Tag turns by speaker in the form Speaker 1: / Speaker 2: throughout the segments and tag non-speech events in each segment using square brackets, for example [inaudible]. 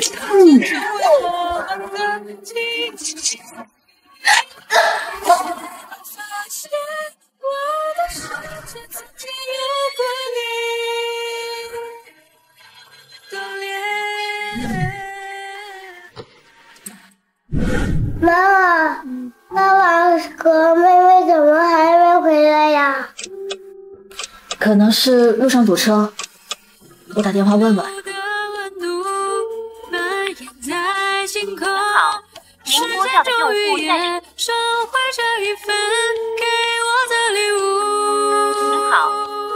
Speaker 1: 多的
Speaker 2: 妈妈，爸爸和妹妹怎么还没回来呀？
Speaker 3: 可能是路上堵车，我打电话问问。
Speaker 4: 您好，您拨叫的用户暂时。您好，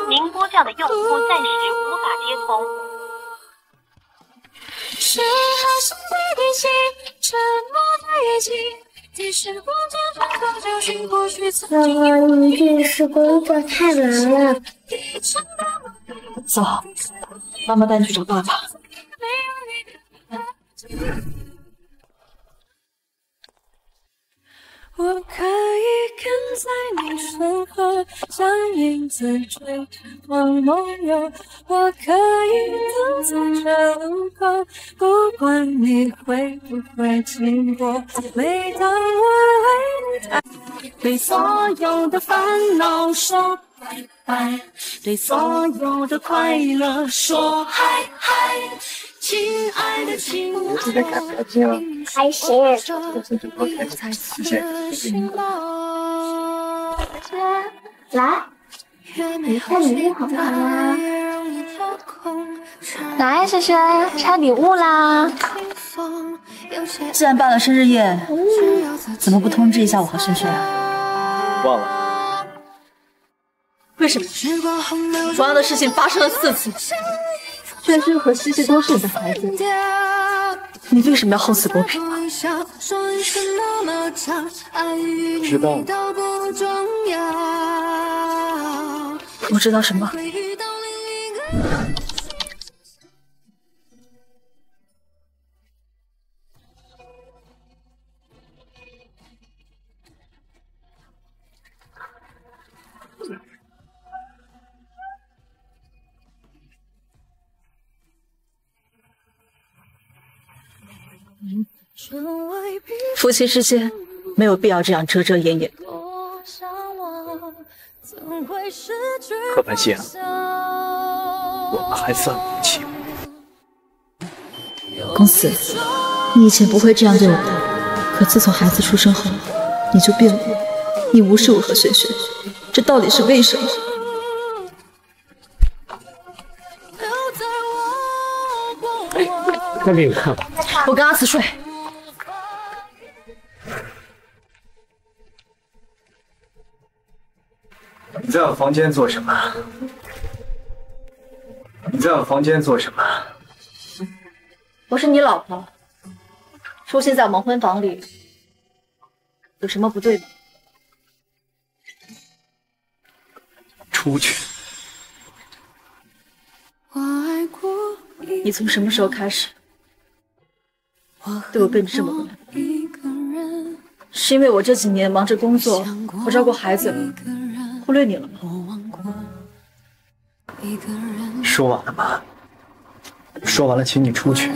Speaker 4: 您拨叫的用户暂时无法接通。
Speaker 2: 妈妈，你这是工作太忙了。
Speaker 3: 走，妈妈带你去找爸爸。
Speaker 5: 我可以跟在你身后，像影子追我梦游。我可以等在这路口，不管你会不会经过。每当我为你，对所有的烦恼说拜拜，对所有的快乐说嗨嗨。亲爱的，亲爱的，
Speaker 2: 开心。
Speaker 1: 谢谢。
Speaker 2: 来，你看礼物好不好呀？
Speaker 3: 来，轩轩，拆礼物啦！既然办了生日宴，怎么不通知一下我和轩轩啊？
Speaker 1: 忘了。
Speaker 3: 为什么？同样的事情发生了四次。轩轩和西西都是你的孩子，你为什么要厚此薄彼？
Speaker 1: 知道。
Speaker 3: 我知道什么？夫妻之间没有必要这样遮遮掩掩。
Speaker 1: 柯凡熙，我们还算夫妻吗？
Speaker 3: 公子，你以前不会这样对我的，可自从孩子出生后，你就变了。你无视我和萱萱，这到底是为什么？
Speaker 1: 哎，再给你看吧。
Speaker 3: 我跟阿慈睡。
Speaker 1: 你在我房间做什么？你在我房间做什么？
Speaker 3: 我是你老婆，出现在我们婚房里，有什么不对吗？
Speaker 1: 出去！
Speaker 3: 你从什么时候开始对我变得这么冷？是因为我这几年忙着工作，我照顾孩子。忽略你了吗？
Speaker 1: 说完了吗？说完了，请你出去，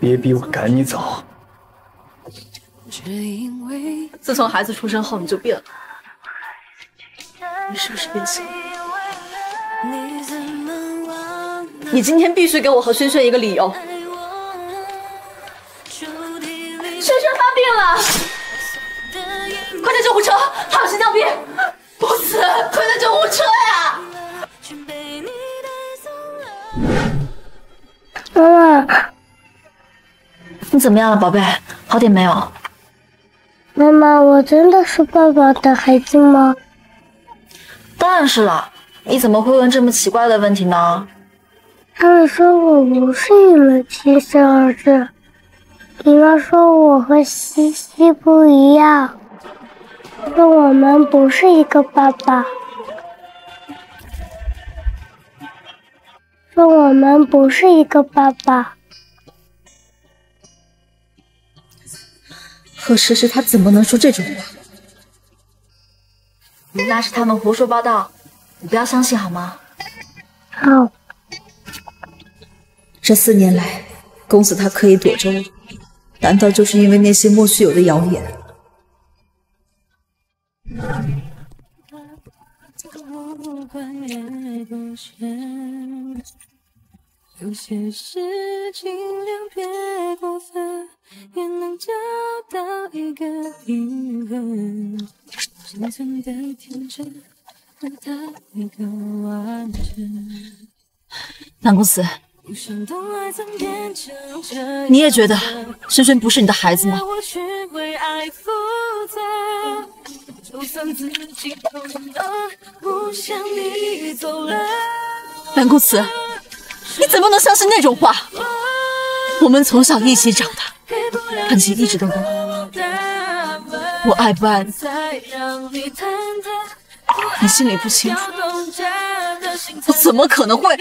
Speaker 1: 别逼我赶你走。
Speaker 3: 自从孩子出生后，你就变了，你是不是变心了？你今天必须给我和轩轩一个理由。轩轩发病了，快叫救护车，他有心脏病。不死，[laughs] 快叫救护车呀！
Speaker 2: 妈妈，
Speaker 3: 你怎么样了，宝贝？好点没有？
Speaker 2: 妈妈，我真的是爸爸的孩子吗？
Speaker 3: 当然是了，你怎么会问这么奇怪的问题呢？
Speaker 2: 他们说我不是你们亲生儿子。你妈说我和西西不一样，说我们不是一个爸爸，说我们不是一个爸爸。
Speaker 3: 贺诗诗，他怎么能说这种话？那是他们胡说八道，你不要相信好吗？
Speaker 2: 好。
Speaker 3: 这四年来，公子他刻意躲着我。难道就是因为那些莫须有的谣言？有些事尽量别过分，也能找到一个平衡。心存的天真，和他一个完整。南公子。你也觉得轩轩不是你的孩子吗？蓝公子，你怎么能相信那种话？我们从小一起长大，感情一直都很好。我爱不爱你，你心里不清楚。我怎么可能会？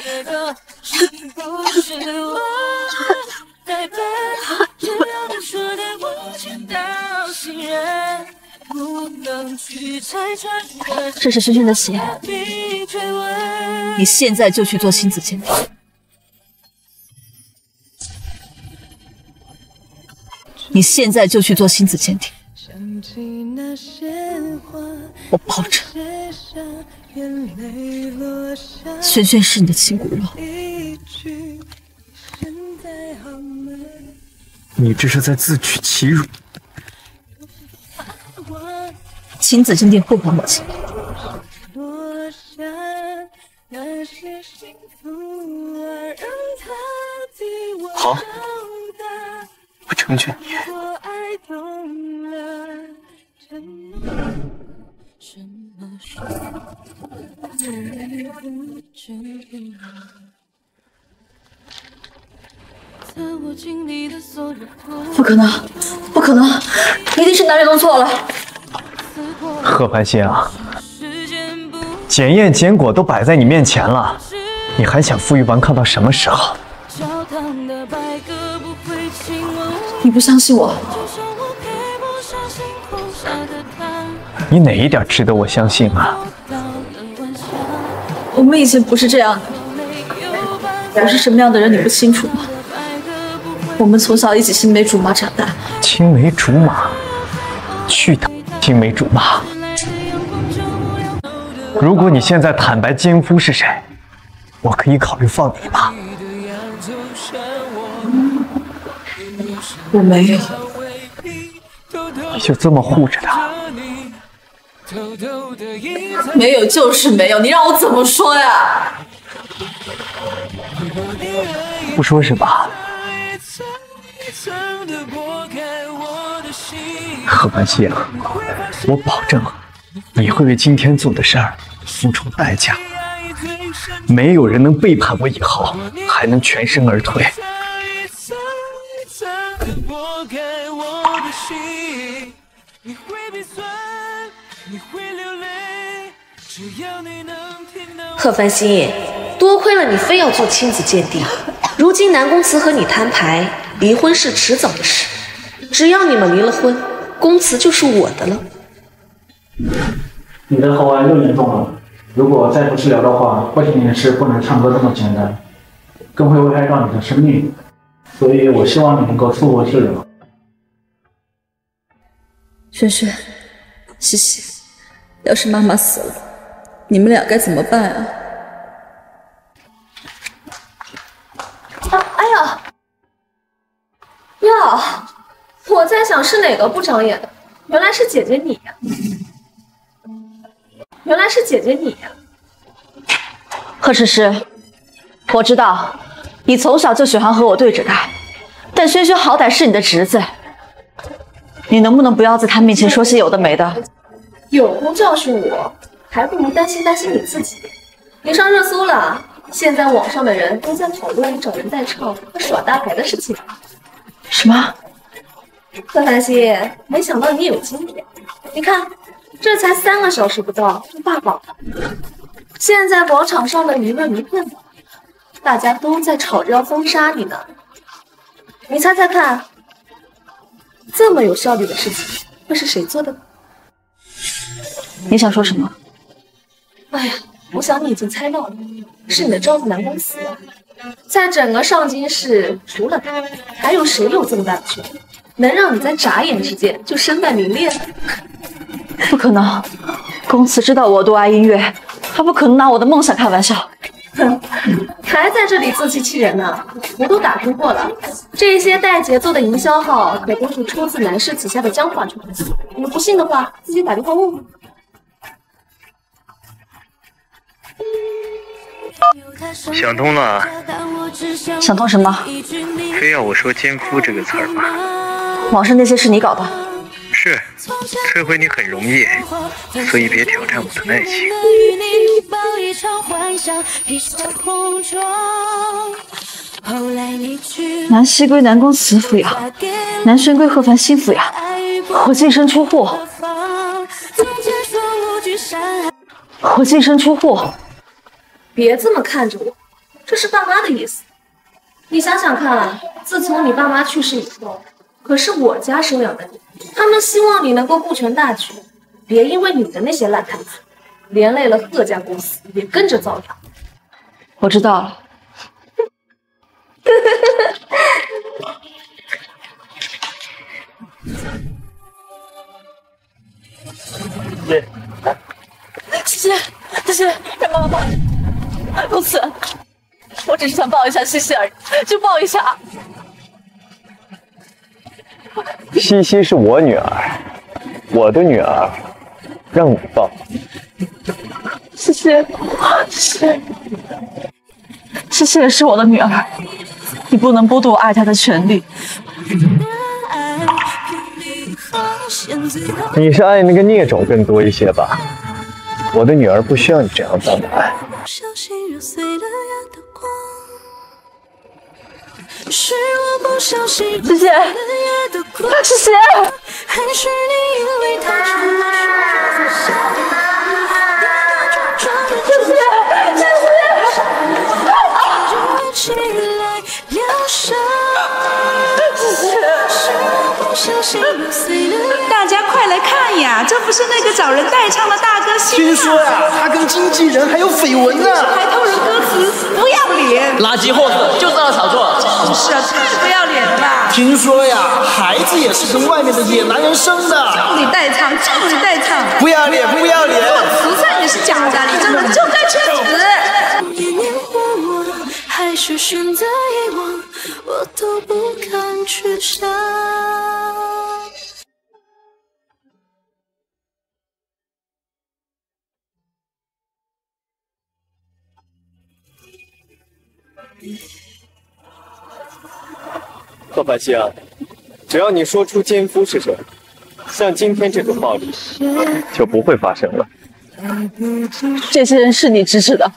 Speaker 3: 这是轩轩的血，你现在就去做亲子鉴定。你现在就去做亲子鉴定。我保证，萱萱是你的亲骨肉。
Speaker 1: 你这是在自取其辱。
Speaker 3: 亲子鉴定不还母亲。
Speaker 1: 好，我成全你。
Speaker 3: 不可能，不可能，一定是哪里弄错了。
Speaker 1: 贺繁星啊，检验结果都摆在你面前了，你还想负隅顽抗到什么时候？
Speaker 3: 你不相信我？
Speaker 1: 你哪一点值得我相信啊？
Speaker 3: 我们以前不是这样的，我是什么样的人你不清楚吗？我们从小一起青梅竹马长大。
Speaker 1: 青梅竹马？去他青梅竹马！如果你现在坦白奸夫是谁，我可以考虑放你一
Speaker 3: 我没有。
Speaker 1: 你就这么护着他？
Speaker 3: 没有就是没有，你让我怎么说呀？
Speaker 1: 不说是吧？何凡希啊，我保证你会为今天做的事儿付出代价。没有人能背叛我以后还能全身而退。
Speaker 6: 贺繁星，多亏了你非要做亲子鉴定，如今南宫慈和你摊牌，离婚是迟早的事。只要你们离了婚，宫慈就是我的了。
Speaker 7: 你的喉癌又严重了，如果再不治疗的话，不仅仅是不能唱歌这么简单，更会危害到你的生命。所以我希望你能够出国治疗。
Speaker 3: 轩轩，西西，要是妈妈死了。你们俩该怎么办啊？
Speaker 8: 啊！哎呀！呀！我在想是哪个不长眼的，原来是姐姐你呀！原来是姐姐你呀！
Speaker 3: 贺诗诗，我知道你从小就喜欢和我对着干，但萱萱好歹是你的侄子，你能不能不要在他面前说些有的没的？
Speaker 8: 有功教训我。还不如担心担心你自己，你上热搜了，现在网上的人都在讨论找人代唱和耍大牌的事情。
Speaker 3: 什么？
Speaker 8: 贺繁星，没想到你有今天。你看，这才三个小时不到就霸榜了。现在广场上的舆论一片倒，大家都在吵着要封杀你呢。你猜猜看，这么有效率的事情会是谁做的？
Speaker 3: 你想说什么？
Speaker 8: 哎呀，我想你已经猜到了，是你的丈夫南宫慈。在整个上京市，除了他，还有谁有这么大的权力，能让你在眨眼之间就身败名裂？
Speaker 3: 不可能，公子知道我多爱音乐，他不可能拿我的梦想开玩笑。
Speaker 8: 哼，还在这里自欺欺人呢！我都打听过了，这些带节奏的营销号可都是出自南氏旗下的江华传媒。你们不信的话，自己打电话问问。
Speaker 9: 想通了，
Speaker 3: 想通什么？
Speaker 9: 非要我说奸夫这个词儿吗？
Speaker 3: 网上那些是你搞的？
Speaker 9: 是，摧毁你很容易，所以别挑战我的耐心。
Speaker 3: 南溪归南宫慈抚养，南轩归贺凡心抚养，我净身出户，我净身出户。
Speaker 8: 别这么看着我，这是爸妈的意思。你想想看，自从你爸妈去世以后，可是我家收养的你，他们希望你能够顾全大局，别因为你的那些烂摊子，连累了贺家公司也跟着遭殃。
Speaker 3: 我知道了。
Speaker 1: 姐，
Speaker 3: 谢谢，谢谢，让妈妈抱。公子，我只是想抱一下西西而已，就抱一下。
Speaker 1: 西西是我女儿，我的女儿，让你抱。
Speaker 3: 西西，西西，西西也是我的女儿，你不能剥夺我爱她的权利。
Speaker 1: 你是爱那个孽种更多一些吧？我的女儿不需要你这样脏的爱。西
Speaker 3: 西，西西。
Speaker 10: 大家快来看呀！这不是那个找人代唱的大歌星
Speaker 11: 听说呀，他跟经纪人还有绯闻呢，
Speaker 10: 还偷人歌词，不要脸！
Speaker 12: 垃圾货色，就知道炒作。
Speaker 10: 真是啊，太不要脸了！
Speaker 11: 听说呀，孩子也是跟外面的野男人生的。
Speaker 10: 叫你代唱，就你代唱，
Speaker 11: 不要脸，不要脸！
Speaker 10: 慈善也是假的，你真的就该去死！
Speaker 5: 还是选择遗忘，我都不敢去想。
Speaker 1: 贺繁星，只要你说出奸夫是谁，像今天这种暴力就不会发生了。
Speaker 3: 这些人是你指使的。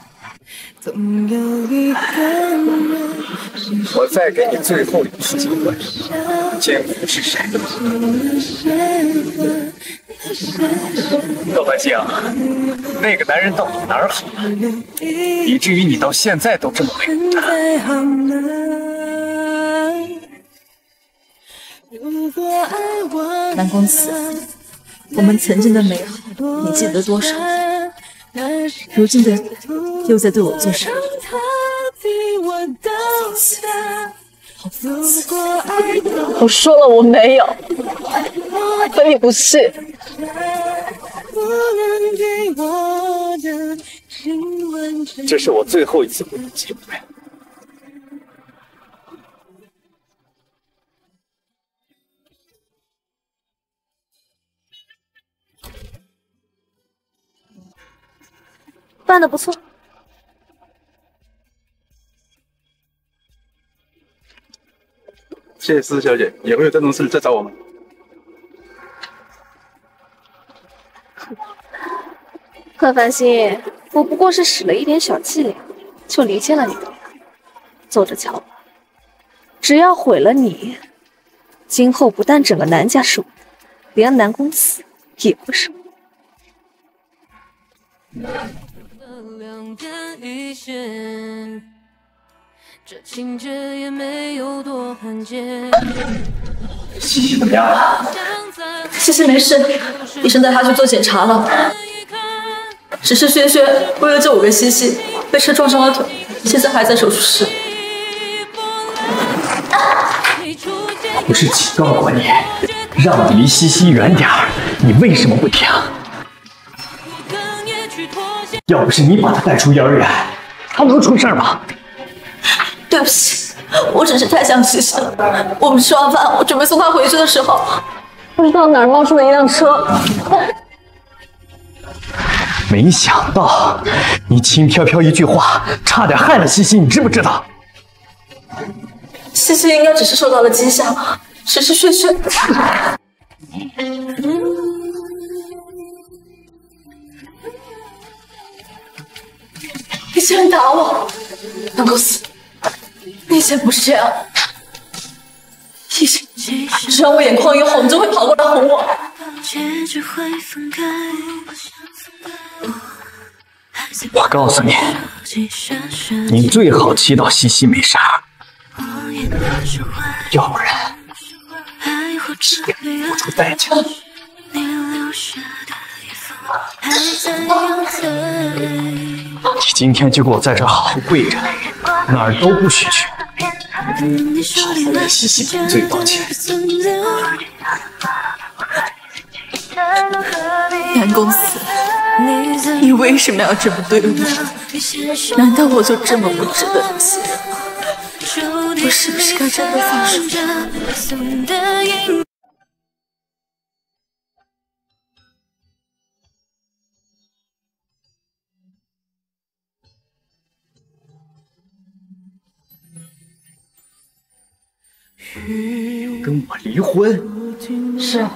Speaker 1: 我再给你最后一次机会，奸夫是谁？贺繁星，那个男人到底哪儿好了，以至于你到现在都这么佩服他？
Speaker 3: 南公子，我们曾经的美好，你记得多少？如今的你又在对我做什么？我说了我没有，可你不信。
Speaker 1: 这是我最后一次给你机会。
Speaker 8: 办的不错，
Speaker 13: 谢谢思思小姐，以后有这种事再找我们。
Speaker 8: 贺繁星，我不过是使了一点小伎俩，就离间了你。走着瞧吧，只要毁了你，今后不但整个南家是我的，连南公子也会是我
Speaker 1: 西西怎么样了？
Speaker 3: 西西没事，医生带她去做检查了。只是轩轩为了救我跟西西，被车撞伤了腿，现在还在手术室。
Speaker 1: 不是警告过你，让你离西西远点儿，你为什么不听？要不是你把他带出幼儿园，她能出事吗？
Speaker 3: 对不起，我只是太想西西了。我们吃完饭，我准备送他回去的时候，不知道哪儿冒出了一辆车。
Speaker 1: 没想到你轻飘飘一句话，差点害了西西，你知不知道？
Speaker 3: 西西应该只是受到了惊吓，只是轩轩。你竟然打我，南宫子，你以前不是这样。以前只要我眼眶一红，你就会跑过来哄我。
Speaker 1: 我告诉你，你最好祈祷西西没事儿，要不然只得付出代价。你今天就给我在这好好跪着，哪儿都不许去，好好为西西赔罪道歉。
Speaker 3: 南宫子，你为什么要这么对我？难道我就这么不值得你信任？我是不是该真的放手？
Speaker 1: 跟我离婚？
Speaker 3: 是啊，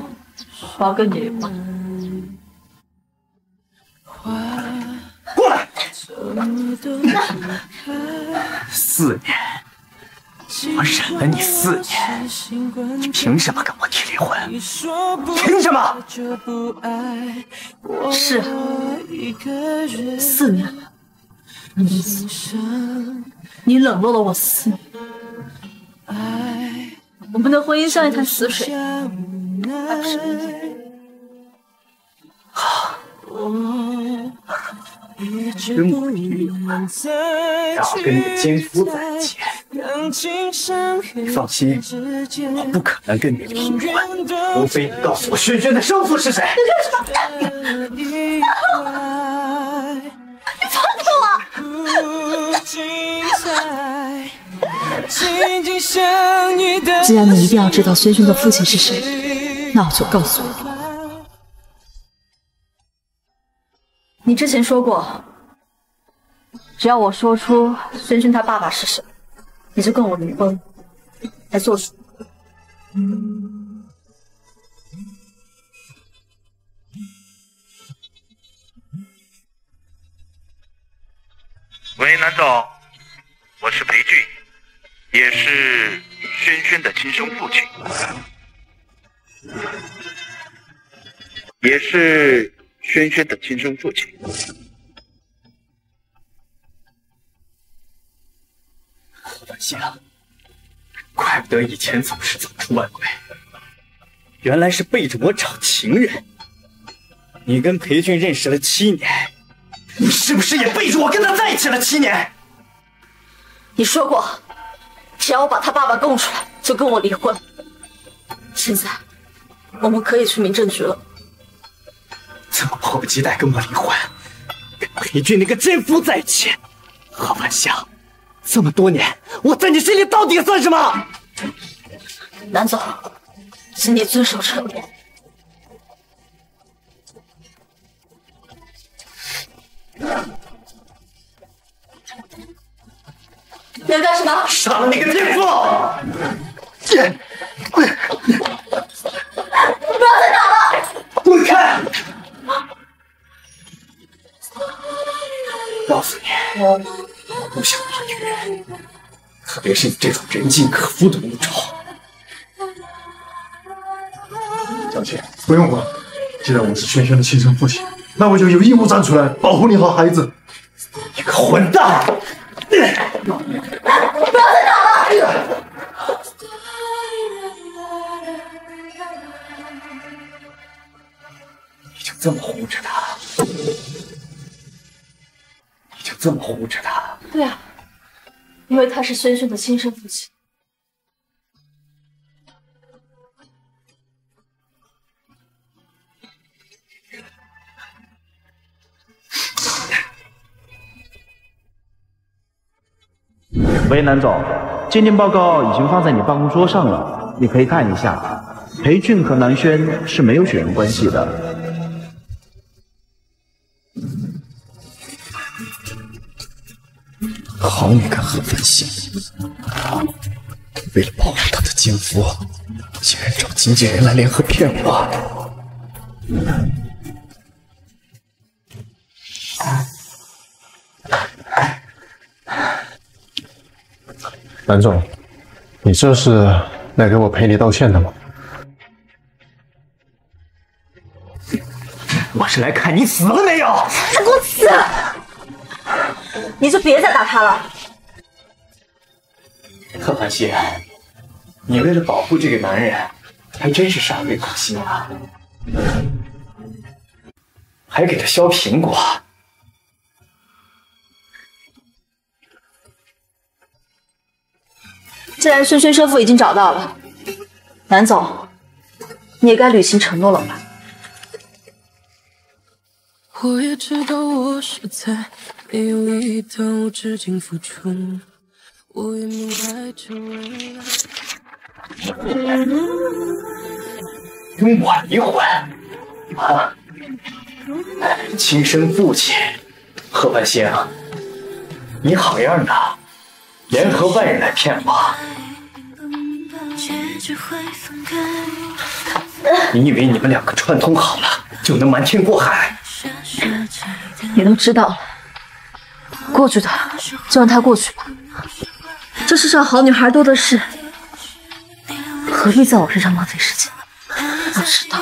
Speaker 3: 我要跟你离婚。
Speaker 1: 过来！四年，我忍了你四年，你凭什么跟我提离婚？凭什么？
Speaker 3: 是啊，四年你冷落了我四年，我们的婚姻像一潭死水，还不是因为
Speaker 1: 好。跟我离婚，然后跟你的奸夫在一起。你放心，我不可能跟你离婚，除非你告诉我轩轩的生父是谁。
Speaker 3: 你放开我！[laughs] 既然你一定要知道轩轩的父亲是谁，那我就告诉你。你之前说过，只要我说出轩轩他爸爸是谁，你就跟我离婚，还做主。
Speaker 9: 喂，南总，我是裴俊，也是轩轩的亲生父亲，也是。轩轩的亲生父亲，
Speaker 1: 段心啊，怪不得以前总是早出晚归，原来是背着我找情人。你跟裴俊认识了七年，你是不是也背着我跟他在一起了七年？
Speaker 3: 你说过，只要我把他爸爸供出来，就跟我离婚。现在，我们可以去民政局了。
Speaker 1: 这么迫不及待跟我离婚，跟裴俊那个奸夫在一起，何万香，这么多年我在你心里到底算什么？
Speaker 3: 南总，请你遵守承诺。你要干什么？
Speaker 1: 杀了你个奸夫！
Speaker 3: 不要再打了！
Speaker 1: 滚开！告诉你，我不想当女人特别是你这种人尽可夫的物种。
Speaker 14: 小姐，不用管，既然我是萱萱的亲生父亲，那我就有义务站出来保护你和孩子。
Speaker 1: 你个混蛋！这么护着他？
Speaker 3: 对啊，因为他是轩轩的亲生父亲。
Speaker 15: 喂，南总，鉴定报告已经放在你办公桌上了，你可以看一下。裴俊和南轩是没有血缘关系的。
Speaker 1: 好你个何凡心，为了保护他的奸夫，竟然找经纪人来联合骗我！
Speaker 14: 蓝总，你这是来给我赔礼道歉的吗？
Speaker 1: 我是来看你死了没有！
Speaker 3: 他给我死！你就别再打他了。[laughs]
Speaker 1: 贺凡希，你为了保护这个男人，还真是煞费苦心啊！还给他削苹果。
Speaker 3: 既然轩轩生父已经找到了，南总，你也该履行承诺了吧？
Speaker 5: 我也知道我是在没有意义的无止境付出，我也明白这未来。
Speaker 1: 跟我离婚？啊？亲生父亲，贺万星，你好样的，联合外人来骗我！你以为你们两个串通好了就能瞒天过海？
Speaker 3: 你都知道了，过去的就让它过去吧。这世上好女孩多的是，何必在我身上浪费时间？我知道。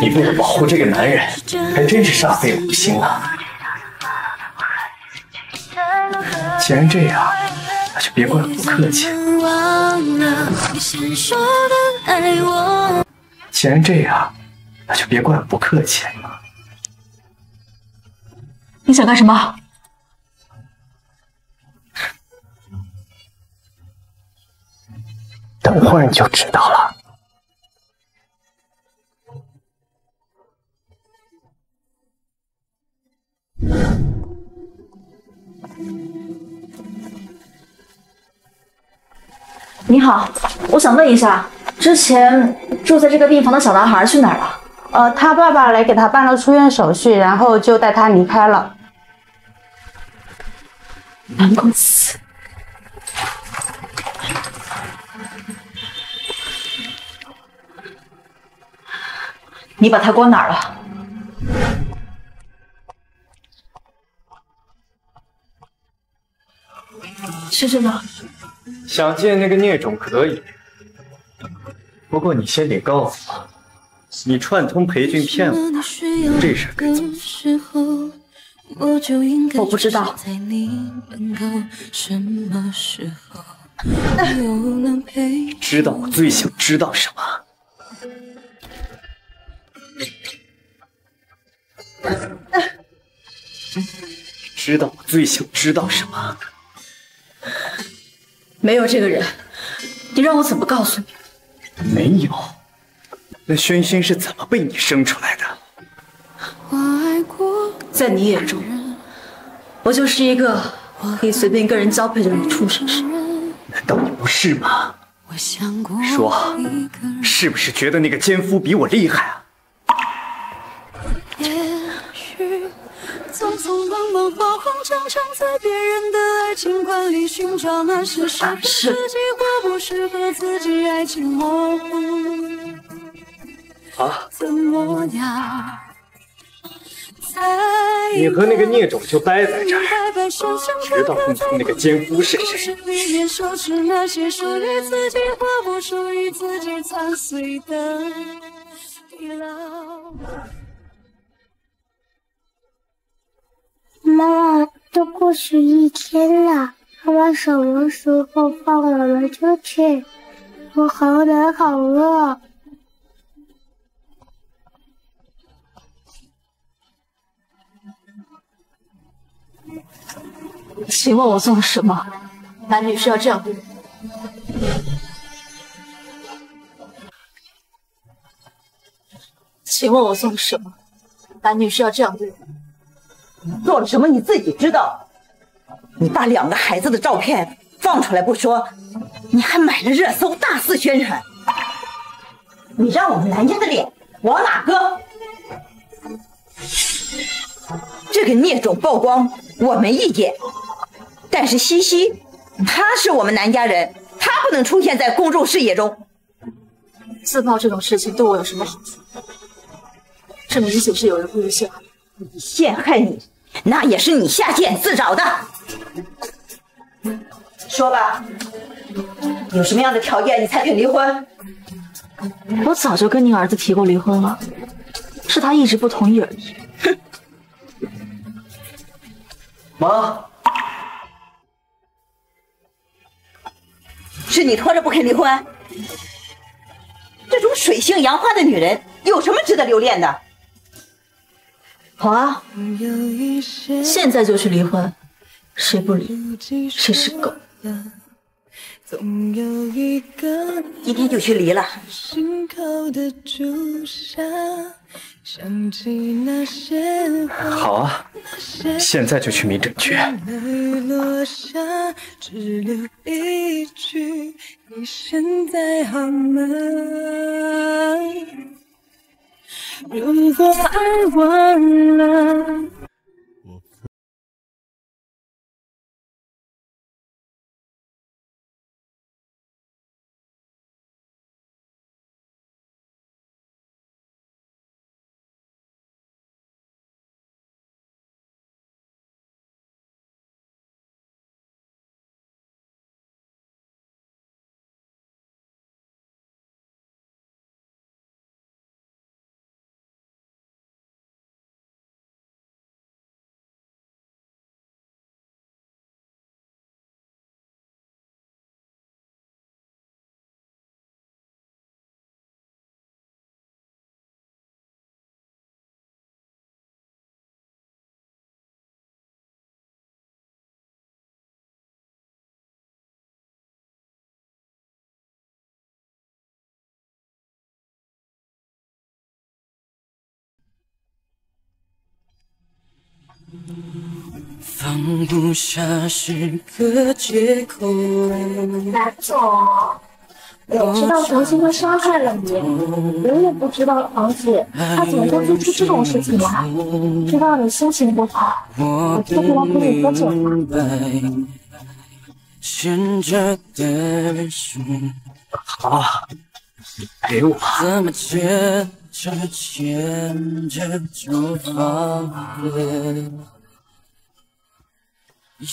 Speaker 1: 你为了保护这个男人，还真是煞费苦心啊！既然这样，那就别怪我不客气。既然这样，那就别怪我不客气了。
Speaker 3: 你想干什么？
Speaker 1: 等会儿你就知道了。
Speaker 3: 你好，我想问一下，之前住在这个病房的小男孩去哪儿了？
Speaker 16: 呃，他爸爸来给他办了出院手续，然后就带他离开了。
Speaker 3: 南公子，你把他关哪儿了？是这样。
Speaker 1: 想见那个孽种可以，不过你先得告诉我，你串通裴俊骗我，这事该怎么做？
Speaker 3: 我不知道。
Speaker 1: 知道我最想知道什么？知道我最想知道什么？
Speaker 3: 没有这个人，你让我怎么告诉你？
Speaker 1: 没有，那轩轩是怎么被你生出来的？
Speaker 3: 在你眼中，我就是一个可以随便跟人交配的女畜生是吗？
Speaker 1: 难道你不是吗？说，是不是觉得那个奸夫比我厉害啊？
Speaker 5: 匆匆忙忙，慌慌张张，在别人的爱情观里寻找那是适合自己或不适合自己爱情模糊。
Speaker 1: 啊？
Speaker 5: 怎么样？
Speaker 1: 你和那个孽种就待在这儿，直到弄出那个奸夫是谁。
Speaker 2: 妈，都过去一天了，妈妈什么时候放我们出去？我好冷好饿。
Speaker 3: 请问我做了什么？男女是要这样对待？请问我做了什么？男女是要这样对待？
Speaker 17: 做了什么你自己知道。你把两个孩子的照片放出来不说，你还买了热搜，大肆宣传。你让我们南家的脸往哪搁？这个孽种曝光，我没意见。但是西西，他是我们南家人，他不能出现在公众视野中。
Speaker 3: 自曝这种事情对我有什么好处？这明显是有人故意陷害
Speaker 17: 你。陷害你，那也是你下贱自找的。说吧，有什么样的条件你才肯离婚？
Speaker 3: 我早就跟你儿子提过离婚了，是他一直不同意而已。
Speaker 17: 哼！
Speaker 1: 妈。
Speaker 17: 是你拖着不肯离婚？这种水性杨花的女人有什么值得留恋的？
Speaker 3: 好啊，现在就去离婚，谁不离谁是狗。
Speaker 17: 今天就去离了。
Speaker 1: 想起那些好啊，现在就去民政局。
Speaker 18: 如果爱忘了。
Speaker 5: 放不下是个借口。
Speaker 3: 南总，我知道。黄星会伤害了你，我也不知道。黄姐她怎么会做出这种事情来。知道。你心情不好，我特别来陪你喝酒。
Speaker 5: 牵着的手，
Speaker 1: 好，陪我。
Speaker 5: 怎么牵着牵着就放了？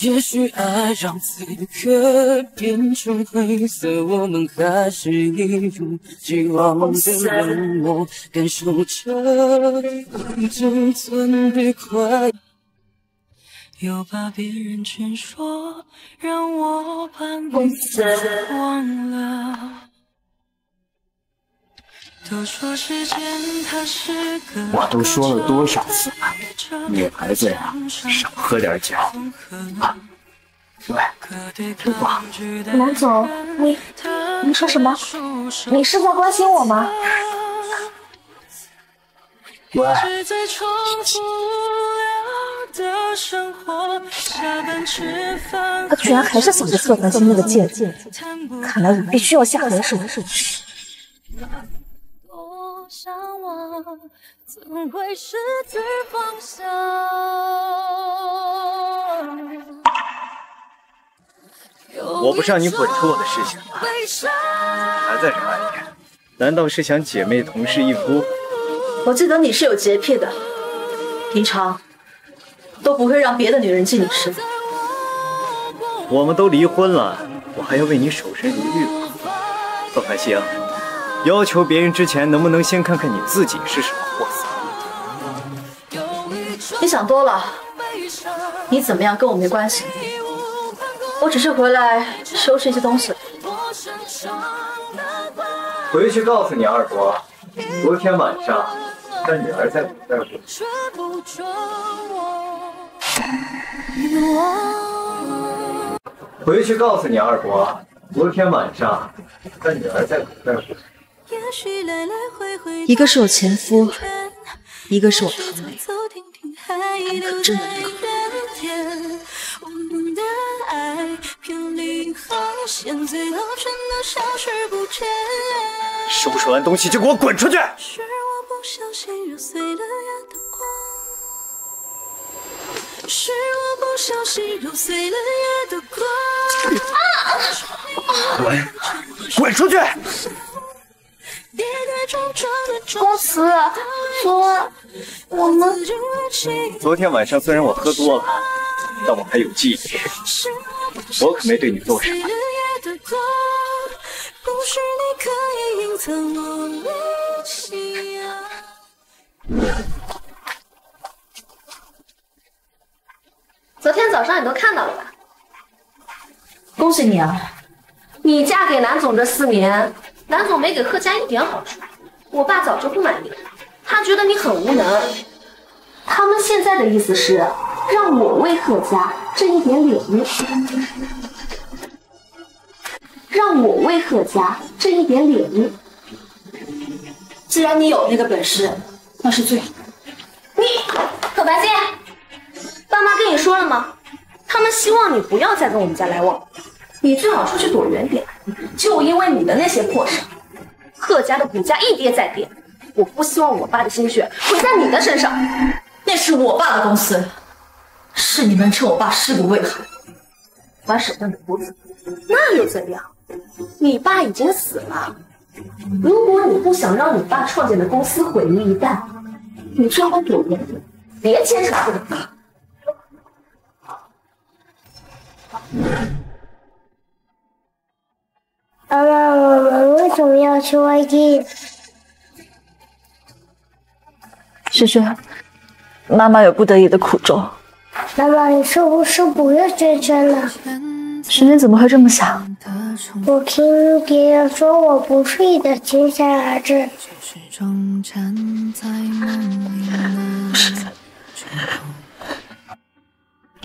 Speaker 5: 也许爱让此刻变成灰色，我们还是一如既往的冷漠，感受着仅存的快乐。又把别人劝说，让我把你忘了。都说时间它是个
Speaker 1: 我都说了多少次了，女孩子呀，少喝点酒。啊，喂，不挂。
Speaker 3: 南总，你你说什么？你是在关心我吗？
Speaker 1: 喂。
Speaker 3: 他居然还是想着侧凡心那个贱人，看来我必须要下狠手。
Speaker 1: 我不是让你滚出我的视线吗？还在这暗恋？难道是想姐妹同室一夫？
Speaker 3: 我记得你是有洁癖的。
Speaker 19: 平常都不会让别的女人进你室。
Speaker 1: 我们都离婚了，我还要为你守身如玉吗？贺繁星，要求别人之前，能不能先看看你自己是什么货色？
Speaker 8: 你想多了，你怎么样跟我没关系。我只是回来收拾一些东西。
Speaker 1: 回去告诉你二伯，昨天晚上他女儿在我这儿。回去告诉你二伯，昨天晚上他女儿在我这儿。
Speaker 5: 一个是我前夫，一个是我堂妹，他们可真的不可
Speaker 1: 收拾完东西就给我滚出去！滚，滚出去！
Speaker 2: 公司，昨我们
Speaker 1: 昨天晚上虽然我喝多了，但我还有记忆，我可没对你做什么。
Speaker 8: 昨天早上你都看到了吧？
Speaker 19: 恭喜你啊！
Speaker 8: 你嫁给南总这四年，南总没给贺家一点好处，我爸早就不满意了，他觉得你很无能。他们现在的意思是让我为贺家挣一点脸面，让我为贺家挣一点脸面。
Speaker 19: 既然你有那个本事，那是最好。
Speaker 8: 你可白金，爸妈跟你说了吗？他们希望你不要再跟我们家来往，你最好出去躲远点。就因为你的那些破事，贺家的股价一跌再跌。我不希望我爸的心血毁在你的身上。
Speaker 19: 那是我爸的公司，是你们趁我爸尸骨未寒，
Speaker 8: 把手段给我走，那又怎样？你爸已经死了。如果你不想让你爸创建的公司毁于一旦，你最好躲远点，别牵扯这个。
Speaker 2: 妈妈，我们为什么要去外地？
Speaker 3: 萱萱，妈妈有不得已的苦衷。
Speaker 2: 妈妈，你是不是不要萱萱了？
Speaker 3: 萱萱怎么会这么想？
Speaker 2: 我听别人说我不是你的亲生儿子。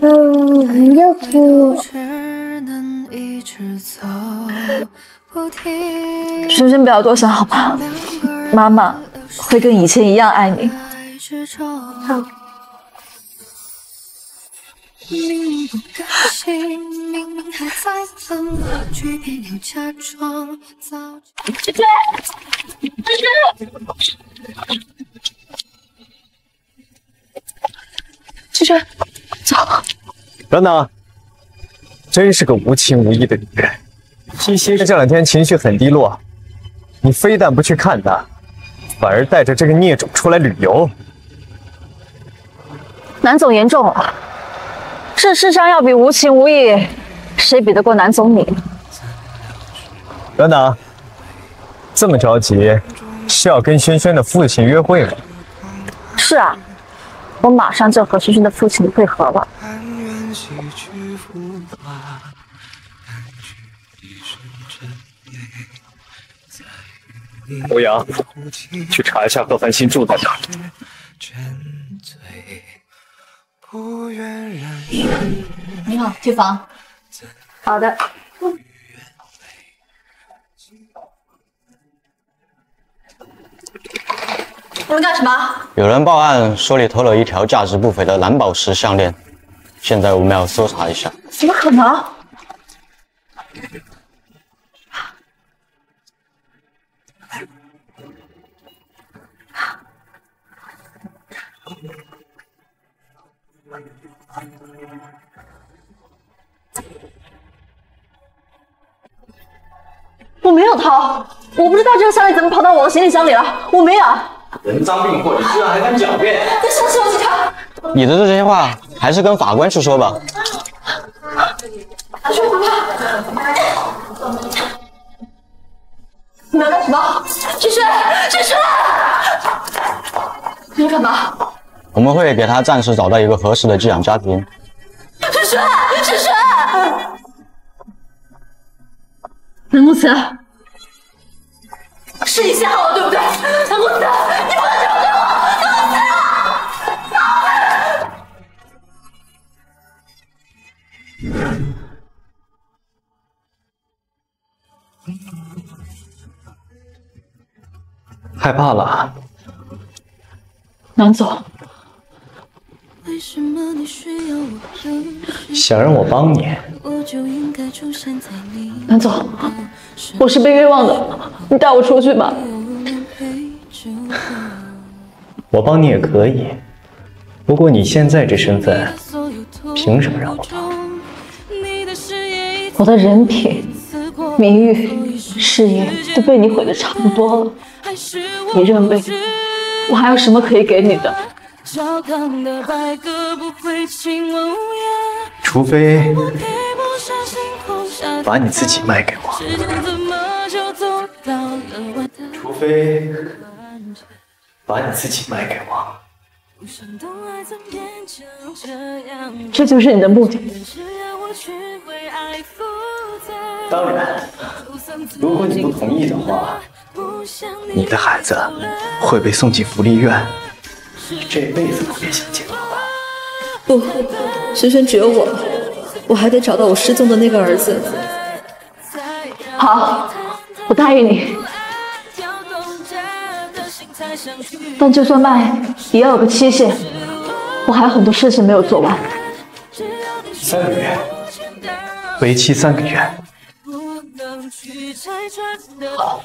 Speaker 2: 嗯，要哭。
Speaker 3: 萱萱不要多想好吧，妈妈会跟以前一样爱你。
Speaker 2: 好。[laughs]
Speaker 8: 萱萱，
Speaker 3: 萱萱，走。
Speaker 1: 等等，真是个无情无义的女人。听先生这两天情绪很低落，你非但不去看他，反而带着这个孽种出来旅游。
Speaker 3: 南总言重了，这世上要比无情无义，谁比得过南总你？
Speaker 1: 等等，这么着急，是要跟轩轩的父亲约会吗？
Speaker 3: 是啊，我马上就和轩轩的父亲会合了。[laughs]
Speaker 1: 欧阳，去查一下贺繁星住在哪。
Speaker 8: 你好，退房。好的。你们干什么？
Speaker 20: 有人报案说你偷了一条价值不菲的蓝宝石项链，现在我们要搜查一下。
Speaker 3: 怎么可能？我没有偷，我不知道这个项链怎么跑到我的行李箱里了，我没有。
Speaker 20: 人赃并获，你居然还敢狡辩？
Speaker 8: 别相信我，几条。
Speaker 20: 你的这些话还是跟法官去说吧。
Speaker 3: 阿轩，你们要干什么？萱萱，萱萱，你要干嘛？
Speaker 20: 我们会给他暂时找到一个合适的寄养家庭。
Speaker 3: 萱萱，萱萱，南宫慈，是你陷害我，对不对？南宫慈，你不能这么对我，南宫慈。
Speaker 1: 害怕了，
Speaker 3: 南总，
Speaker 1: 想让我帮你？
Speaker 3: 南总，我是被冤枉的，你带我出去吧。
Speaker 1: 我帮你也可以，不过你现在这身份，凭什么让我帮？
Speaker 3: 我的人品、名誉、事业都被你毁的差不多了，你认为我还有什么可以给你的？
Speaker 1: 除非把你自己卖给我，除非把你自己卖给我。
Speaker 3: 这就是你的目的？
Speaker 1: 当然，如果你不同意的话，你的孩子会被送进福利院，你这辈子都别想见到他。
Speaker 3: 不，萱萱只有我，我还得找到我失踪的那个儿子。好，我答应你。但就算卖，也要有个期限，我还有很多事情没有做完。
Speaker 1: 三个月，为期三个月。好。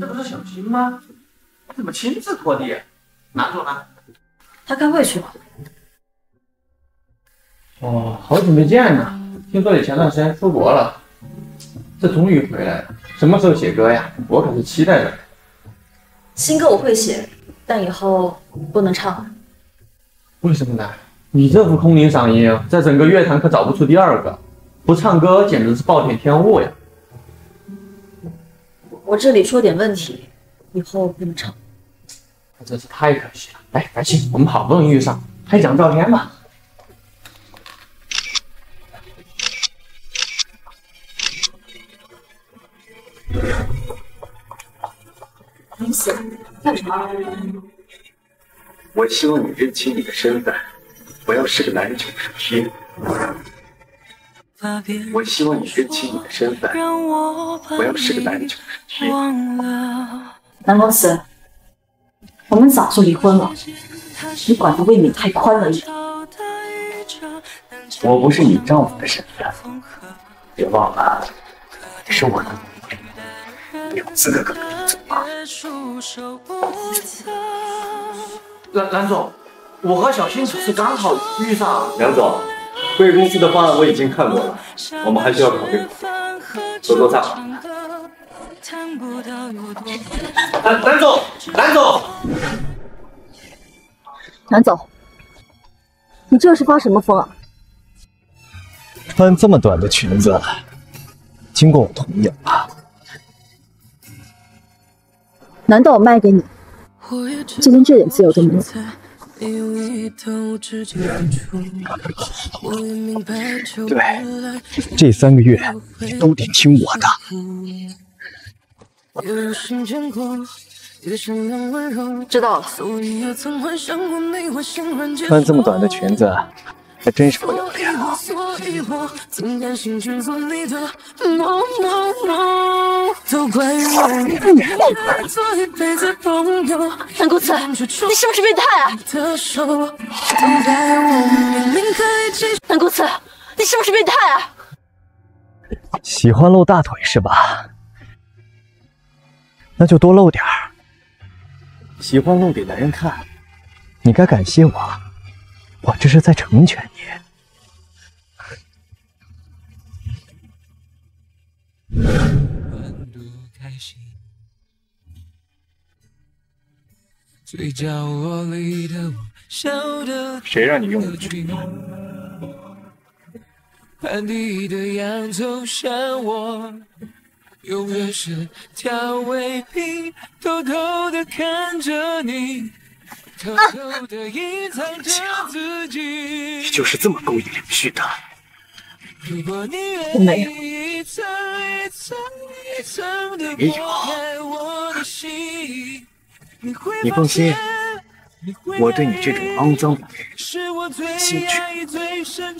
Speaker 21: 这不是小新吗？怎么亲自拖地？南总呢？
Speaker 5: 他开会去了。
Speaker 21: 哦，好久没见呢。听说你前段时间出国了，这终于回来了。什么时候写歌呀？我可是期待着。
Speaker 5: 新歌我会写，但以后不能唱了。
Speaker 21: 为什么呢？你这副空灵嗓音，在整个乐坛可找不出第二个。不唱歌简直是暴殄天物呀！
Speaker 5: 我这里出了点问题，以后不能唱。
Speaker 21: 真是太可惜了。来，白沁，我们好不容易遇上，拍张照片吧。
Speaker 5: 林子，干什么？
Speaker 1: 我希望你认清你的身份，不要是个篮球手踢。我希望你认清你的身份，我要是个篮球手踢。
Speaker 5: 南宫慈，我们早就离婚了，你管的未免太宽了一点。
Speaker 1: 我不是你丈夫的身份，别忘了，你是我的奴隶，有资格跟我走吗？
Speaker 21: 蓝蓝总，我和小新只是刚好遇上。
Speaker 22: 梁总，贵公司的方案我已经看过了，我们还需要考虑多多赞好。
Speaker 21: 蓝蓝总，南总，
Speaker 5: 南总，你这是发什么疯啊？
Speaker 1: 穿这么短的裙子，经过我同意了吧？
Speaker 5: 难道我卖给你，就连这点自由都没有？
Speaker 1: 对，这三个月都得听我的。
Speaker 5: 知道了。
Speaker 1: 穿这么短的裙子，还真是不要脸啊！
Speaker 5: 南宫慈，你是不是变态啊？南公子，你是不是变态啊？
Speaker 1: 喜欢露大腿是吧？那就多露点儿。喜欢露给男人看，你该感谢我，我这是在成全你。谁让你用的？
Speaker 5: 盘底的洋葱像我，永远是调味品，偷偷的看着你，偷偷的隐藏着自己。
Speaker 1: 你就是这么勾引梁旭的？
Speaker 5: 如果你
Speaker 1: 我没有。
Speaker 5: 一层一层一层的
Speaker 1: 没有
Speaker 5: 剥开我的心，你会
Speaker 1: 我对你这种肮脏的人
Speaker 5: 是我最
Speaker 1: 感兴趣。
Speaker 5: 压抑、最深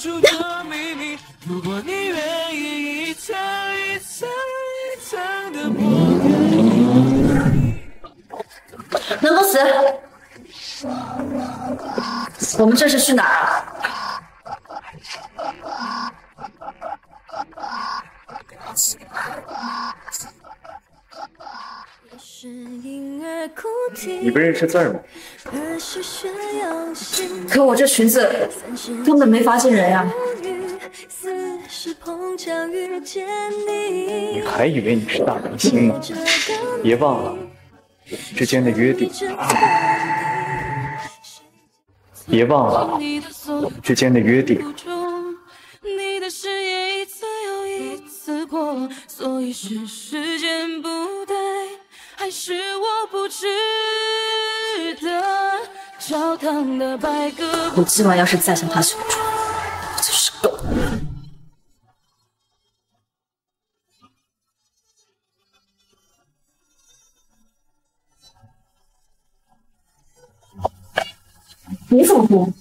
Speaker 8: 我们这是去哪儿啊？
Speaker 1: 你不认识字儿吗？
Speaker 8: 可我这裙子根本没发现人呀、
Speaker 1: 你还以为你是大明星呢？别忘了之间的约定。别忘了我们之间的约定。
Speaker 5: 你的誓言一次又一次过，所以是时间不对，还是我不值得？教堂的白鸽
Speaker 8: 我今晚要是再向他求助，我就是狗。你怎么哭？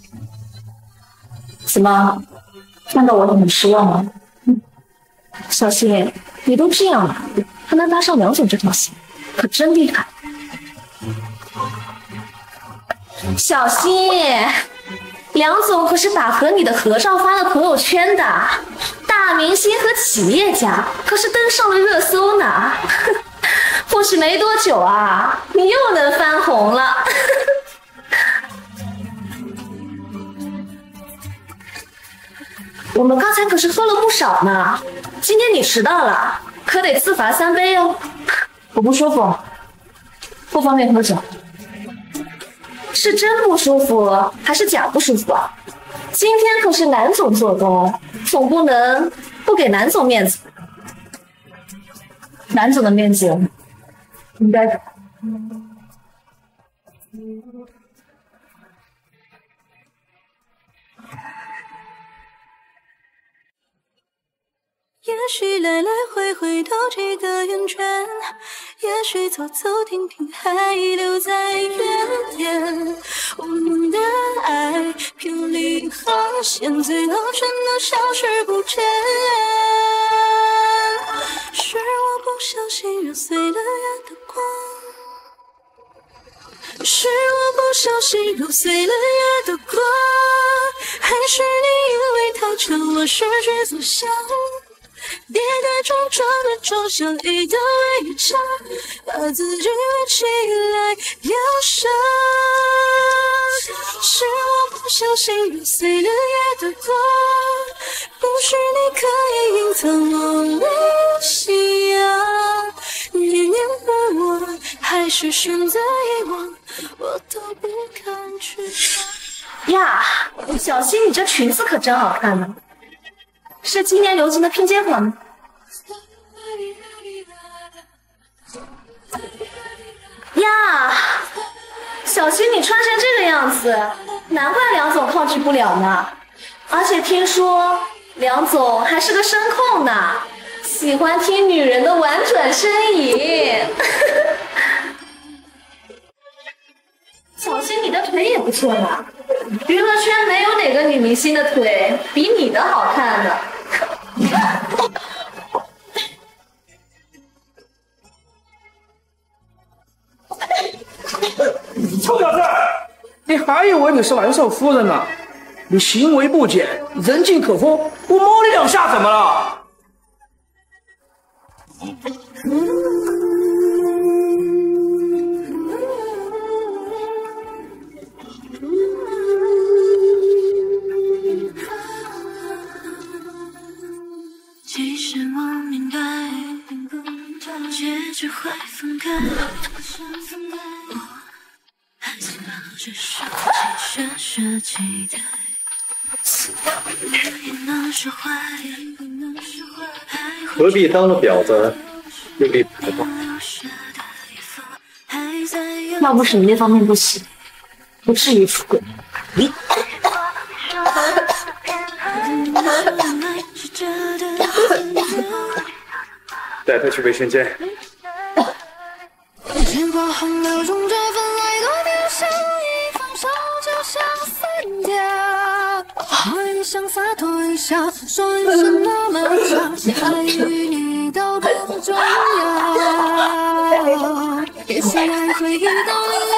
Speaker 8: 怎么看到我很失望吗？小新，你都这样了，还能搭上梁总这条线，可真厉害。小新，梁总可是把和你的合照发了朋友圈的，大明星和企业家可是登上了热搜呢。[laughs] 或许没多久啊，你又能翻红了。我们刚才可是喝了不少呢，今天你迟到了，可得自罚三杯哦。我不舒服，不方便喝酒。是真不舒服还是假不舒服啊？今天可是南总做工，总不能不给南总面子。南总的面子应该给。
Speaker 5: 也许来来回回兜几个圆圈，也许走走停停还留在原点。我们的爱偏离航线，最后全都消失不见。是我不小心揉碎了月的光，是我不小心揉碎了月的光，还是你因为太久我失去所想。跌跌撞撞的走向一道围墙，把自己围起来疗伤。是我不小心揉碎了夜的光，不是你刻意隐藏我的信仰。念念不忘，还是选择遗忘，我都不敢去想。
Speaker 8: 呀，小新，你这裙子可真好看呢，是今年流行的拼接款吗？呀，小新，你穿成这个样子，难怪梁总抗拒不了呢。而且听说梁总还是个声控呢，喜欢听女人的婉转呻吟。小新，你的腿也不错呢，娱乐圈没有哪个女明星的腿比你的好看的。
Speaker 23: 臭小子，你还以为你是完胜夫人呢？你行为不检，人尽可夫，我摸你两下怎么了？
Speaker 5: 嗯我明白会我还手机期待
Speaker 24: 何必当了婊子又立牌坊
Speaker 8: 要不是你那方面不行？不至于出轨。你。[laughs]
Speaker 24: 带他去卫生间。
Speaker 5: 鲜花红了，中这份爱多点香意，放手就像散掉。爱像洒脱一笑，说一声那么长，爱与你都不重要。也许爱会遇到另一个，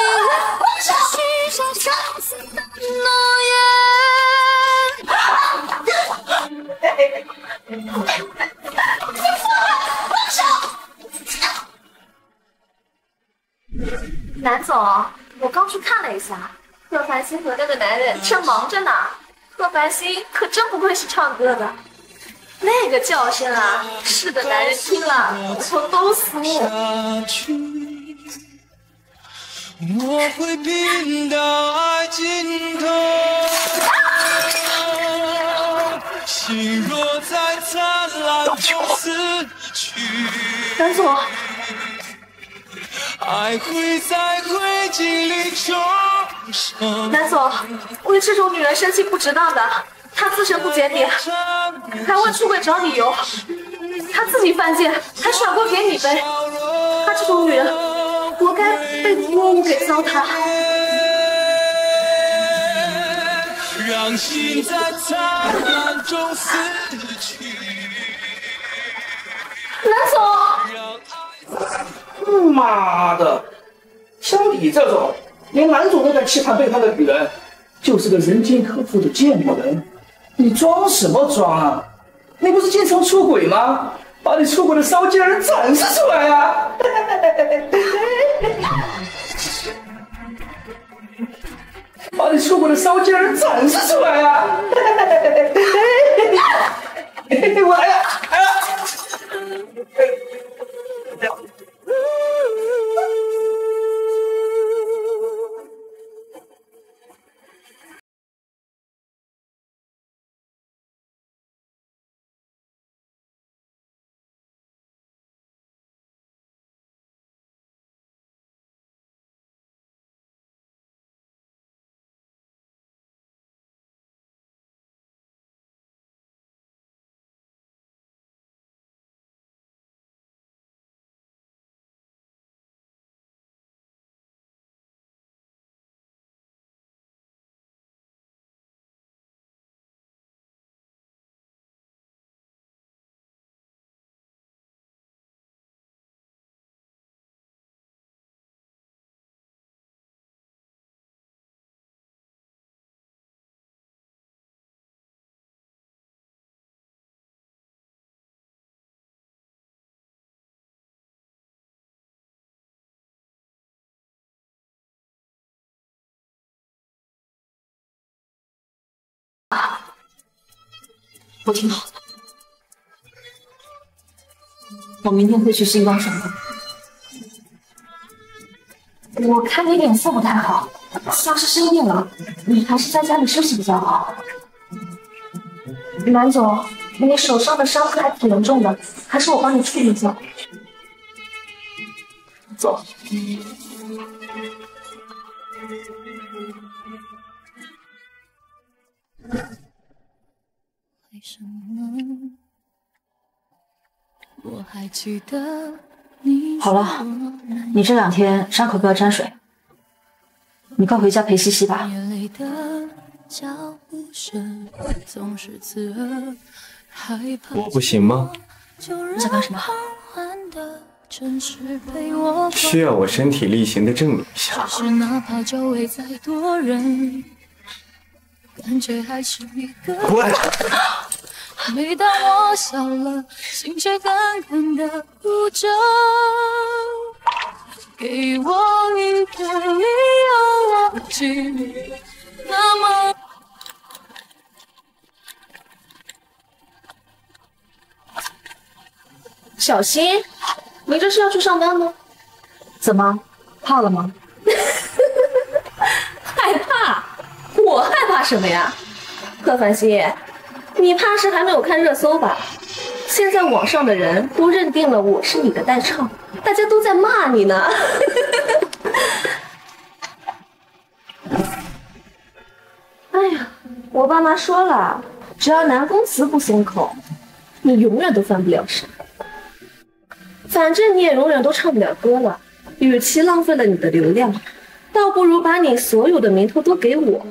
Speaker 5: 或是许下相似的诺
Speaker 8: 言。南总，我刚去看了一下，贺繁星和那个男人正忙着呢。贺繁星可真不愧是唱歌的，那个叫声啊，是个男人听了我都酥。我会拼到爱尽头，心若在灿烂中死去。南总，爱会在灰烬里重生。南总，为这种女人生气不值当的，她自身不检点，还问出轨找理由，她自己犯贱还甩锅给你背，她这种女人活该被错误给糟蹋。让心在灿烂中死去。南
Speaker 23: 总，妈的，像你这种连男主都敢欺瞒背叛的女人，就是个人间可负的贱女人。你装什么装啊？你不是经常出轨吗？把你出轨的骚劲儿展示出来啊！把你出轨的骚劲儿展示出来啊！我来呀，来了！
Speaker 8: 我听好了，我明天会去星光上班。我看你脸色不太好，像是生病了，你还是在家里休息比较好。南总，你手上的伤还挺严重的，还是我帮你处理一下。
Speaker 23: 走。
Speaker 5: 为什么我还记得你
Speaker 3: 好了，你这两天伤口不要沾水，你快回家陪西西吧。
Speaker 5: 眼泪的脚步声总是刺耳，害怕
Speaker 24: 我不行吗？
Speaker 3: 你在干什么？
Speaker 24: 需要我身体力行的证明一下。
Speaker 5: 感觉还是一个人。
Speaker 24: 滚！
Speaker 5: 每当我笑了，心却狠狠的哭着。给我一个理由忘记你，那么。
Speaker 8: 小新，你这是要去上班吗？
Speaker 3: 怎么，怕了吗？
Speaker 8: 我害怕什么呀？贺繁星，你怕是还没有看热搜吧？现在网上的人都认定了我是你的代唱，大家都在骂你呢。[laughs] 哎呀，我爸妈说了，只要南宫词不松口，你永远都翻不了身。反正你也永远都唱不了歌了，与其浪费了你的流量，倒不如把你所有的名头都给我，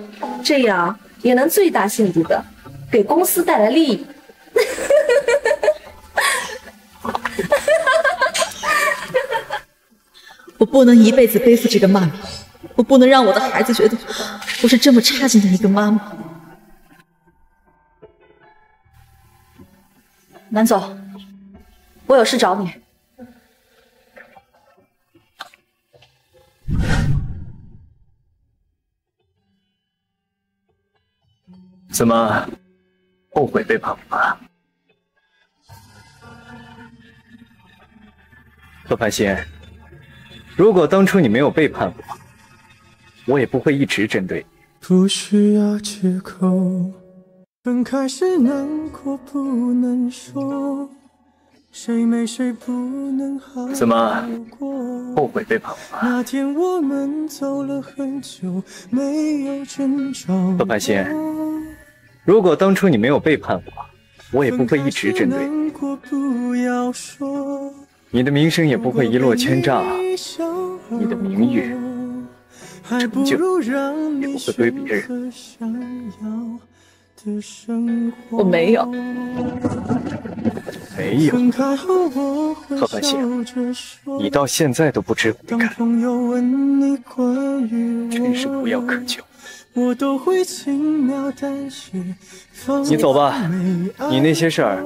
Speaker 8: 这样也能最大限度的给公司带来利益。[laughs]
Speaker 3: 我不能一辈子背负这个骂名，我不能让我的孩子觉得我是这么差劲的一个妈妈。南总，我有事找你。
Speaker 1: 怎么后悔背叛我了？贺繁星，如果当初你没有背叛我，我也不会一直针对你。
Speaker 25: 不需要借口，分开时难过不能说，谁没谁不能好
Speaker 1: 怎么后悔背叛我了？
Speaker 25: 那天我们走了很久，没有征兆。
Speaker 1: 贺繁星，如果当初你没有背叛我，我也不会一直针对你，你的名声也不会一落千丈，你的名誉、成就也不会归别人。
Speaker 3: 我没有。
Speaker 1: 没有，
Speaker 25: 分开后我会
Speaker 1: 贺繁星
Speaker 25: 笑着说
Speaker 1: 你到现在都不知悔
Speaker 25: 当
Speaker 1: 改，真是无药可救。
Speaker 25: 我，都会轻描淡写。放
Speaker 1: 你走吧
Speaker 25: 在没爱
Speaker 1: 你那些事儿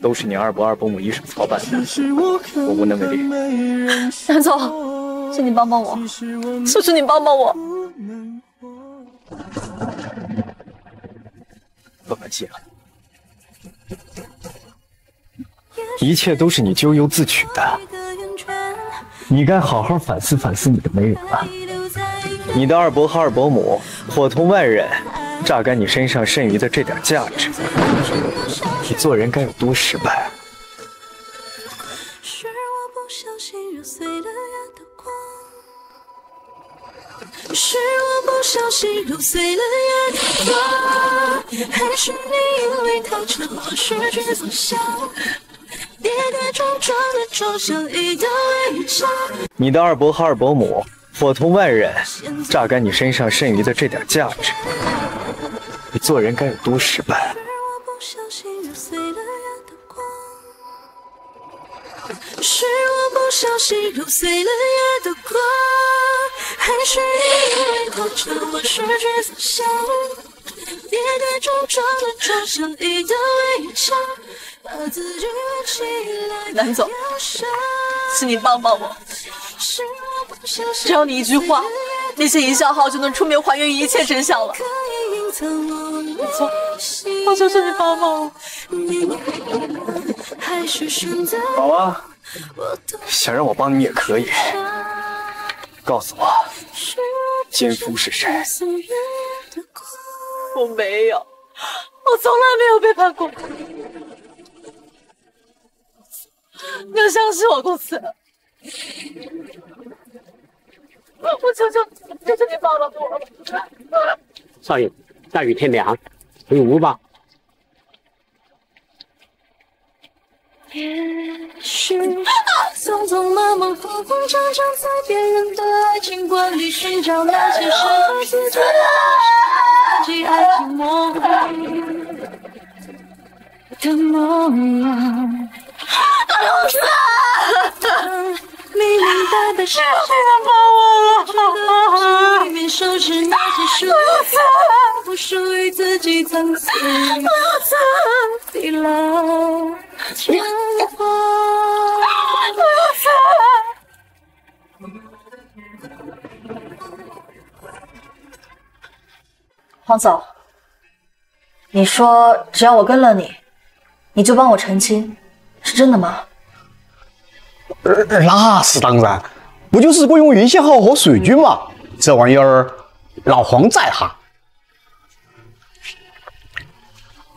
Speaker 1: 都是你二伯二伯母一手操办的，
Speaker 25: 我
Speaker 1: 我无能为力。
Speaker 3: 南总，请你帮帮我，求求你帮帮我。
Speaker 1: 贺繁星，一切都是你咎由自取的，你该好好反思反思你的为人了。你的二伯和二伯母伙同外人，榨干你身上剩余的这点价值，你做人该有多失败？
Speaker 5: 是我不小心揉碎了眼的光，是我不小心揉碎了眼的光，还是你因为太沉默失去方向，跌跌撞撞的撞向一道围墙。
Speaker 1: 你的二伯和二伯母伙同外人，榨干你身上剩余的这点价值，你做人该有多失败？
Speaker 5: 不小心揉碎了眼的光，是我不小心揉碎了夜的光，还是因为太沉默失去方向，跌跌撞撞的撞向一道围墙。[laughs]
Speaker 3: 南总，请你帮帮我，只要你一句话，那些营销号就能出面还原一切真相了。
Speaker 5: 隐藏我
Speaker 3: 求求你帮帮我。
Speaker 1: 好啊，想让我帮你也可以，告诉我奸夫是谁？
Speaker 3: 我没有，我从来没有背叛过。你要相信我，公司。我求求求求你放了我。
Speaker 26: 少爷，大雨天凉，回屋吧。
Speaker 5: 也许匆匆忙忙、慌慌张张，在别人的爱情观里寻找那些适合自己的爱情梦的梦。明明白白是谁的里面收拾那些属于不属于自己层次地老天荒。
Speaker 3: 黄总，你说只要我跟了你，你就帮我成亲，是真的吗？
Speaker 11: 呃那是当然，不就是雇佣云信号和水军吗？这玩意儿，老黄在行，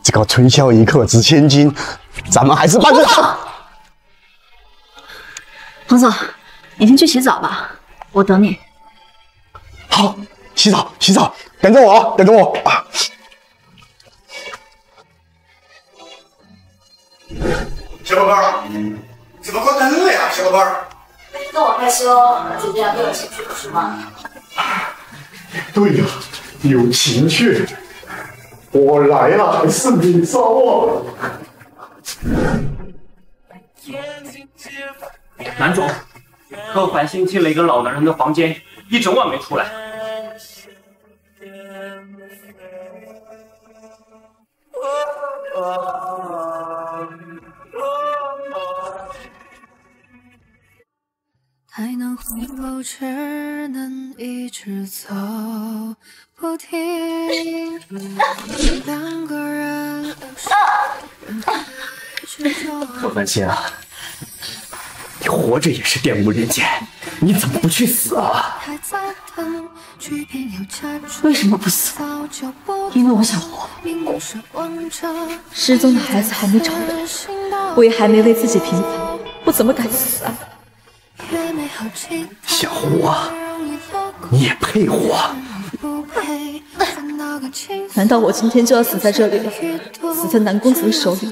Speaker 11: 这个春宵一刻值千金，咱们还是办个。
Speaker 3: 黄总，你先去洗澡吧，我等你。
Speaker 11: 好，洗澡，洗澡，等着我啊，等着我啊！
Speaker 27: 小宝贝儿，怎么关灯了呀，小宝贝儿？
Speaker 3: 跟我害羞，就这样没有情绪了是吗？
Speaker 27: 对呀，有情趣。我来了，还是你找我？
Speaker 21: 南总，柯凡新进了一个老男人的房间，一整晚没出来。
Speaker 25: 还能回头，只能一直走不停。两个人
Speaker 1: 柯凡心啊，你活着也是玷污人间，你怎么不去死啊？
Speaker 3: 为什么不死？因为我想活。失踪的孩子还没找到，我也还没为自己平反，我怎么敢死啊？
Speaker 1: 想活，你也配活？
Speaker 3: 难道我今天就要死在这里了？死在南公子的手里？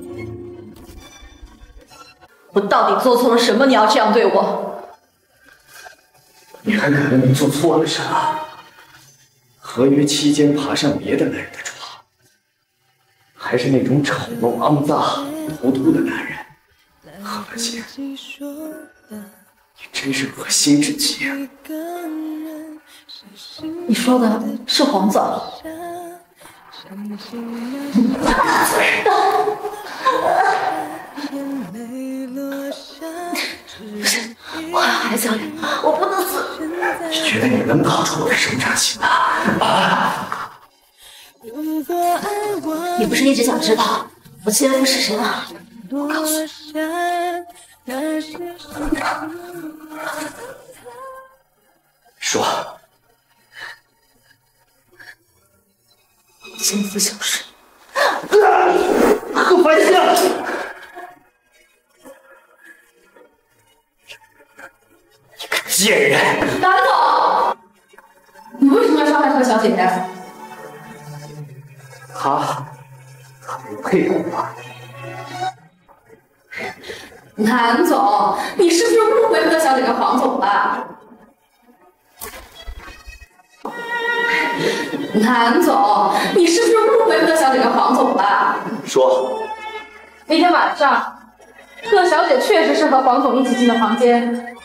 Speaker 3: 我？到底做错了什么？你要这样对我？你
Speaker 1: 还可能你做错了什么？合约期间爬上别的男人的床，还是那种丑陋、肮脏、糊涂的男人，何心，你真是恶心至极啊！
Speaker 3: 你说的是黄总？[laughs] 我还想我不能死！
Speaker 1: 你觉得你能逃出我的生长心吗？啊！
Speaker 3: 你不是一直想知道我前夫是谁吗？我告诉你，
Speaker 1: 说，
Speaker 3: 前夫就是
Speaker 1: 何凡香。贱人！
Speaker 3: 南总，你为什么要伤害贺小姐？
Speaker 1: 她她不配我。
Speaker 3: 南总，你是不是误会贺小姐跟黄总了？南总，你是不是误会贺小姐跟黄总了？
Speaker 1: 说，
Speaker 3: 那天晚上，贺小姐确实是和黄总一起进的房间，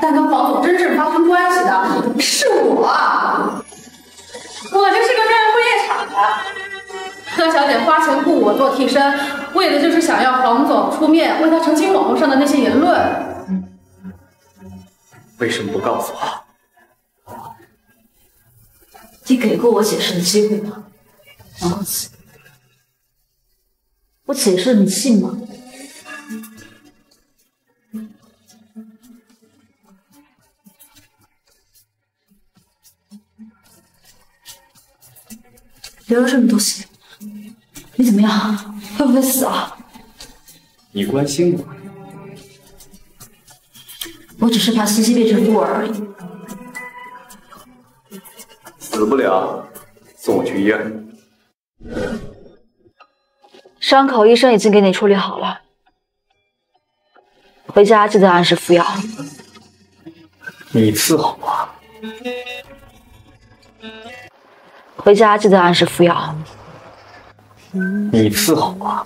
Speaker 3: 但跟黄总真正发生关系的是我。我就是个干物业厂的，贺小姐花钱雇我做替身，为的就是想要黄总出面为她澄清网络上的那些言论。
Speaker 1: 为什么不告诉我？
Speaker 3: 你给过我解释的机会吗？王公子，我解释了你信吗？流了这么多血，你怎么样？会不会死啊？
Speaker 1: 你关心我？
Speaker 3: 我只是怕西西变成孤儿而已。
Speaker 1: 死不了，送我去医院。
Speaker 3: 伤口医生已经给你处理好了，回家记得按时服药。
Speaker 1: 你伺候我。
Speaker 3: 回家记得按时服药。
Speaker 1: 你伺候我。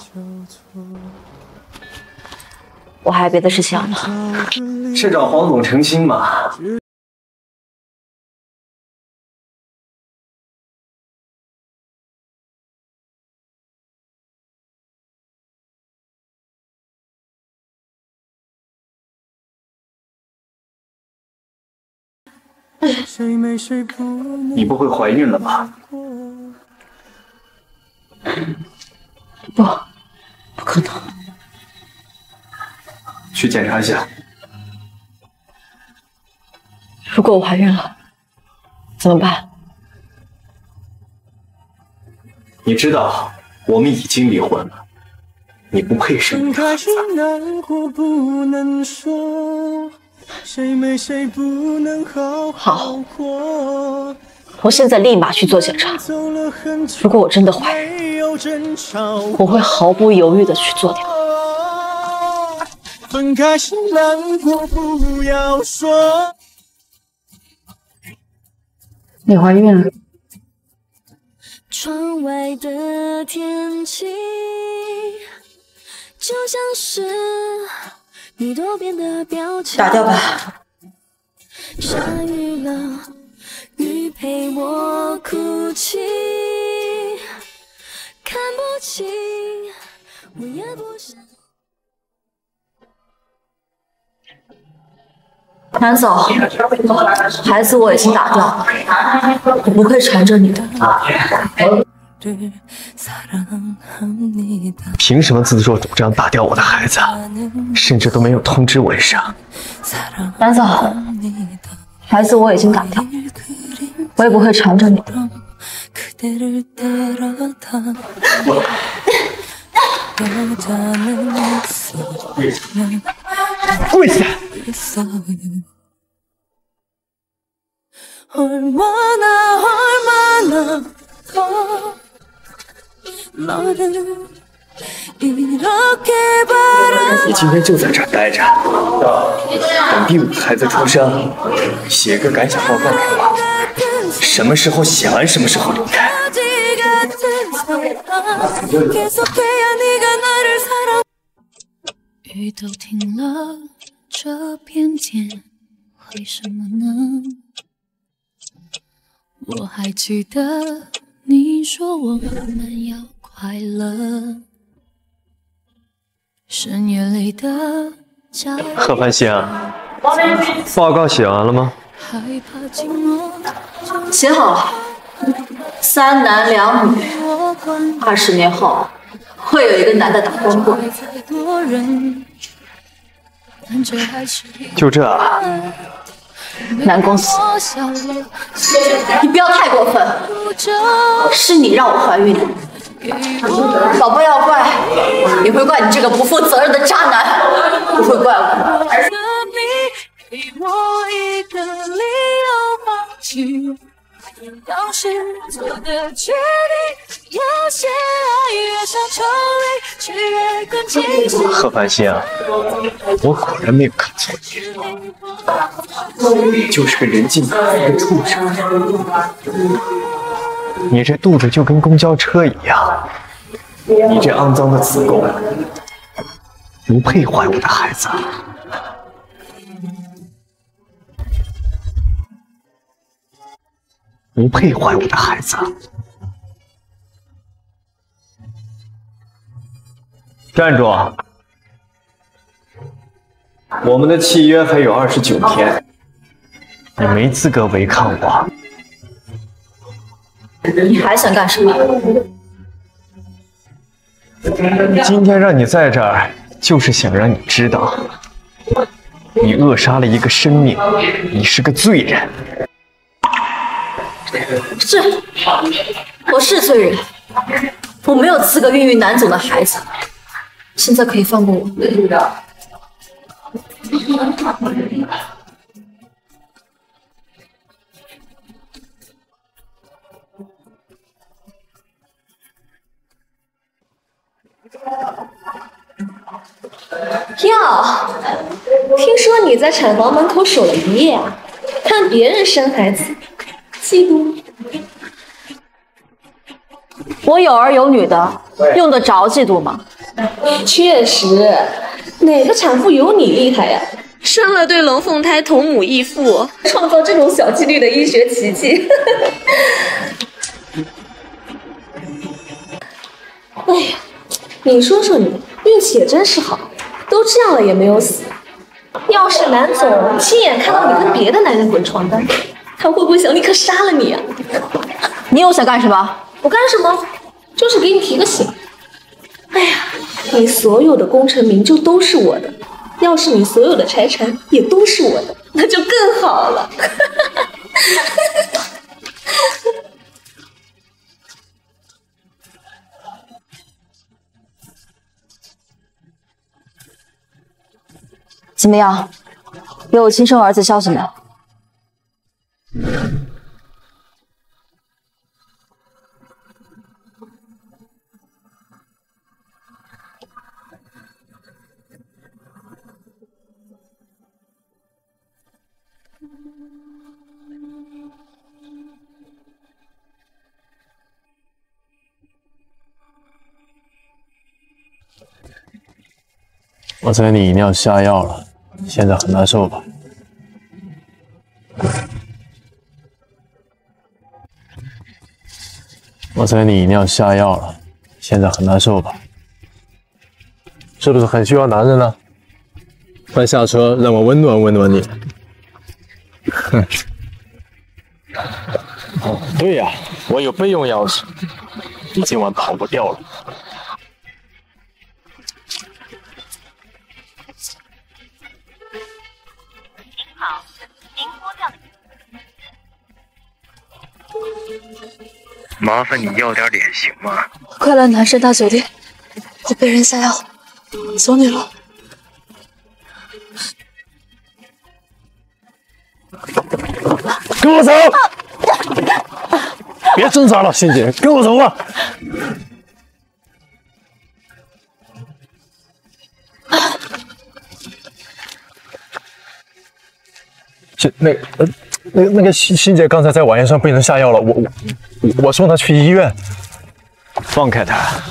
Speaker 3: 我还有别的事情要忙。
Speaker 1: 是找黄总澄清吗？你不会怀孕了吧？
Speaker 3: 不，不可能。
Speaker 1: 去检查一下。
Speaker 3: 如果我怀孕了，怎么办？
Speaker 1: 你知道我们已经离婚了，你不配生一个孩子。
Speaker 3: 好，我现在立马去做检查。如果我真的怀孕，我会毫不犹豫的去做掉。
Speaker 5: 分开时难过，不要说。
Speaker 3: 你怀孕了。
Speaker 5: 窗外的天气就像是。
Speaker 3: 打掉吧。
Speaker 5: 下雨了，雨陪我哭泣，看不清，我也不想。
Speaker 3: 南总，孩子我已经打掉了，我不会缠着你的。
Speaker 14: 凭什么自作主张打掉我的孩子，甚至都没有通知我一声？
Speaker 3: 南总，孩子我已经打掉，我也不会缠着你。的。
Speaker 14: 跪下！
Speaker 1: 你今天就在这儿待着，等第五个孩子出生写个感想报告。什么时候写完？什么时候离开？
Speaker 5: 雨都停了，这片天为什么呢？我还记得。你说我们要快乐，深夜里的角落
Speaker 14: 贺繁星，报告写完了吗？
Speaker 3: 写好了，三男两女，二十年后会有一个男的打光棍。
Speaker 14: 就这啊？
Speaker 3: 南宫死，你不要太过分，是你让我怀孕的。宝宝要怪，也会怪你这个不负责任的渣男，不会怪我。
Speaker 5: 给我一个理由放弃。当时做的决定，有些爱越想抽离，却越
Speaker 14: 贺繁星，我果然没有看错，
Speaker 1: 你就是个人尽可夫的畜生。
Speaker 14: 你这肚子就跟公交车一样，
Speaker 1: 你这肮脏的子宫，不配怀我的孩子。不配怀我的孩子。
Speaker 14: 站住！
Speaker 1: 我们的契约还有二十九天，
Speaker 14: 你没资格违抗我。
Speaker 3: 你还想干什么？
Speaker 14: 今天让你在这儿，就是想让你知道，你扼杀了一个生命，你是个罪人。
Speaker 3: 是，我是罪人，我没有资格孕育南总的孩子。现在可以放过我。
Speaker 6: 哟，听说你在产房门口守了一夜啊？看别人生孩子，嫉妒？
Speaker 3: 我有儿有女的，用得着嫉妒吗？
Speaker 6: 确实，哪个产妇有你厉害呀？生了对龙凤胎，同母异父，创造这种小几率的医学奇迹。[laughs] 哎呀，你说说你，运气也真是好，都这样了也没有死。要是南总亲眼看到你跟别的男人滚床单，
Speaker 8: 他会不会想立刻杀了你啊？
Speaker 3: 你又想干什么？
Speaker 8: 我干什么？就是给你提个醒。哎呀，你所有的功成名就都是我的，要是你所有的财产也都是我的，那就更好了。[laughs]
Speaker 3: 怎么样？有我亲生儿子消息没？
Speaker 14: 我猜你一定要下药了，现在很难受吧？我猜你一定要下药了，现在很难受吧？是不是很需要男人呢？快下车，让我温暖温暖你。哼。哦，对呀，我有备用钥匙，你今晚跑不掉了。
Speaker 10: 麻烦你要点脸行吗？
Speaker 25: 快来南山大酒店，我被人下药，求你了。
Speaker 14: 跟我走！别挣扎了，欣姐，跟我走吧。欣，那呃，那那个欣欣姐刚才在晚宴上被人下药了，我我我送她去医院。放开她！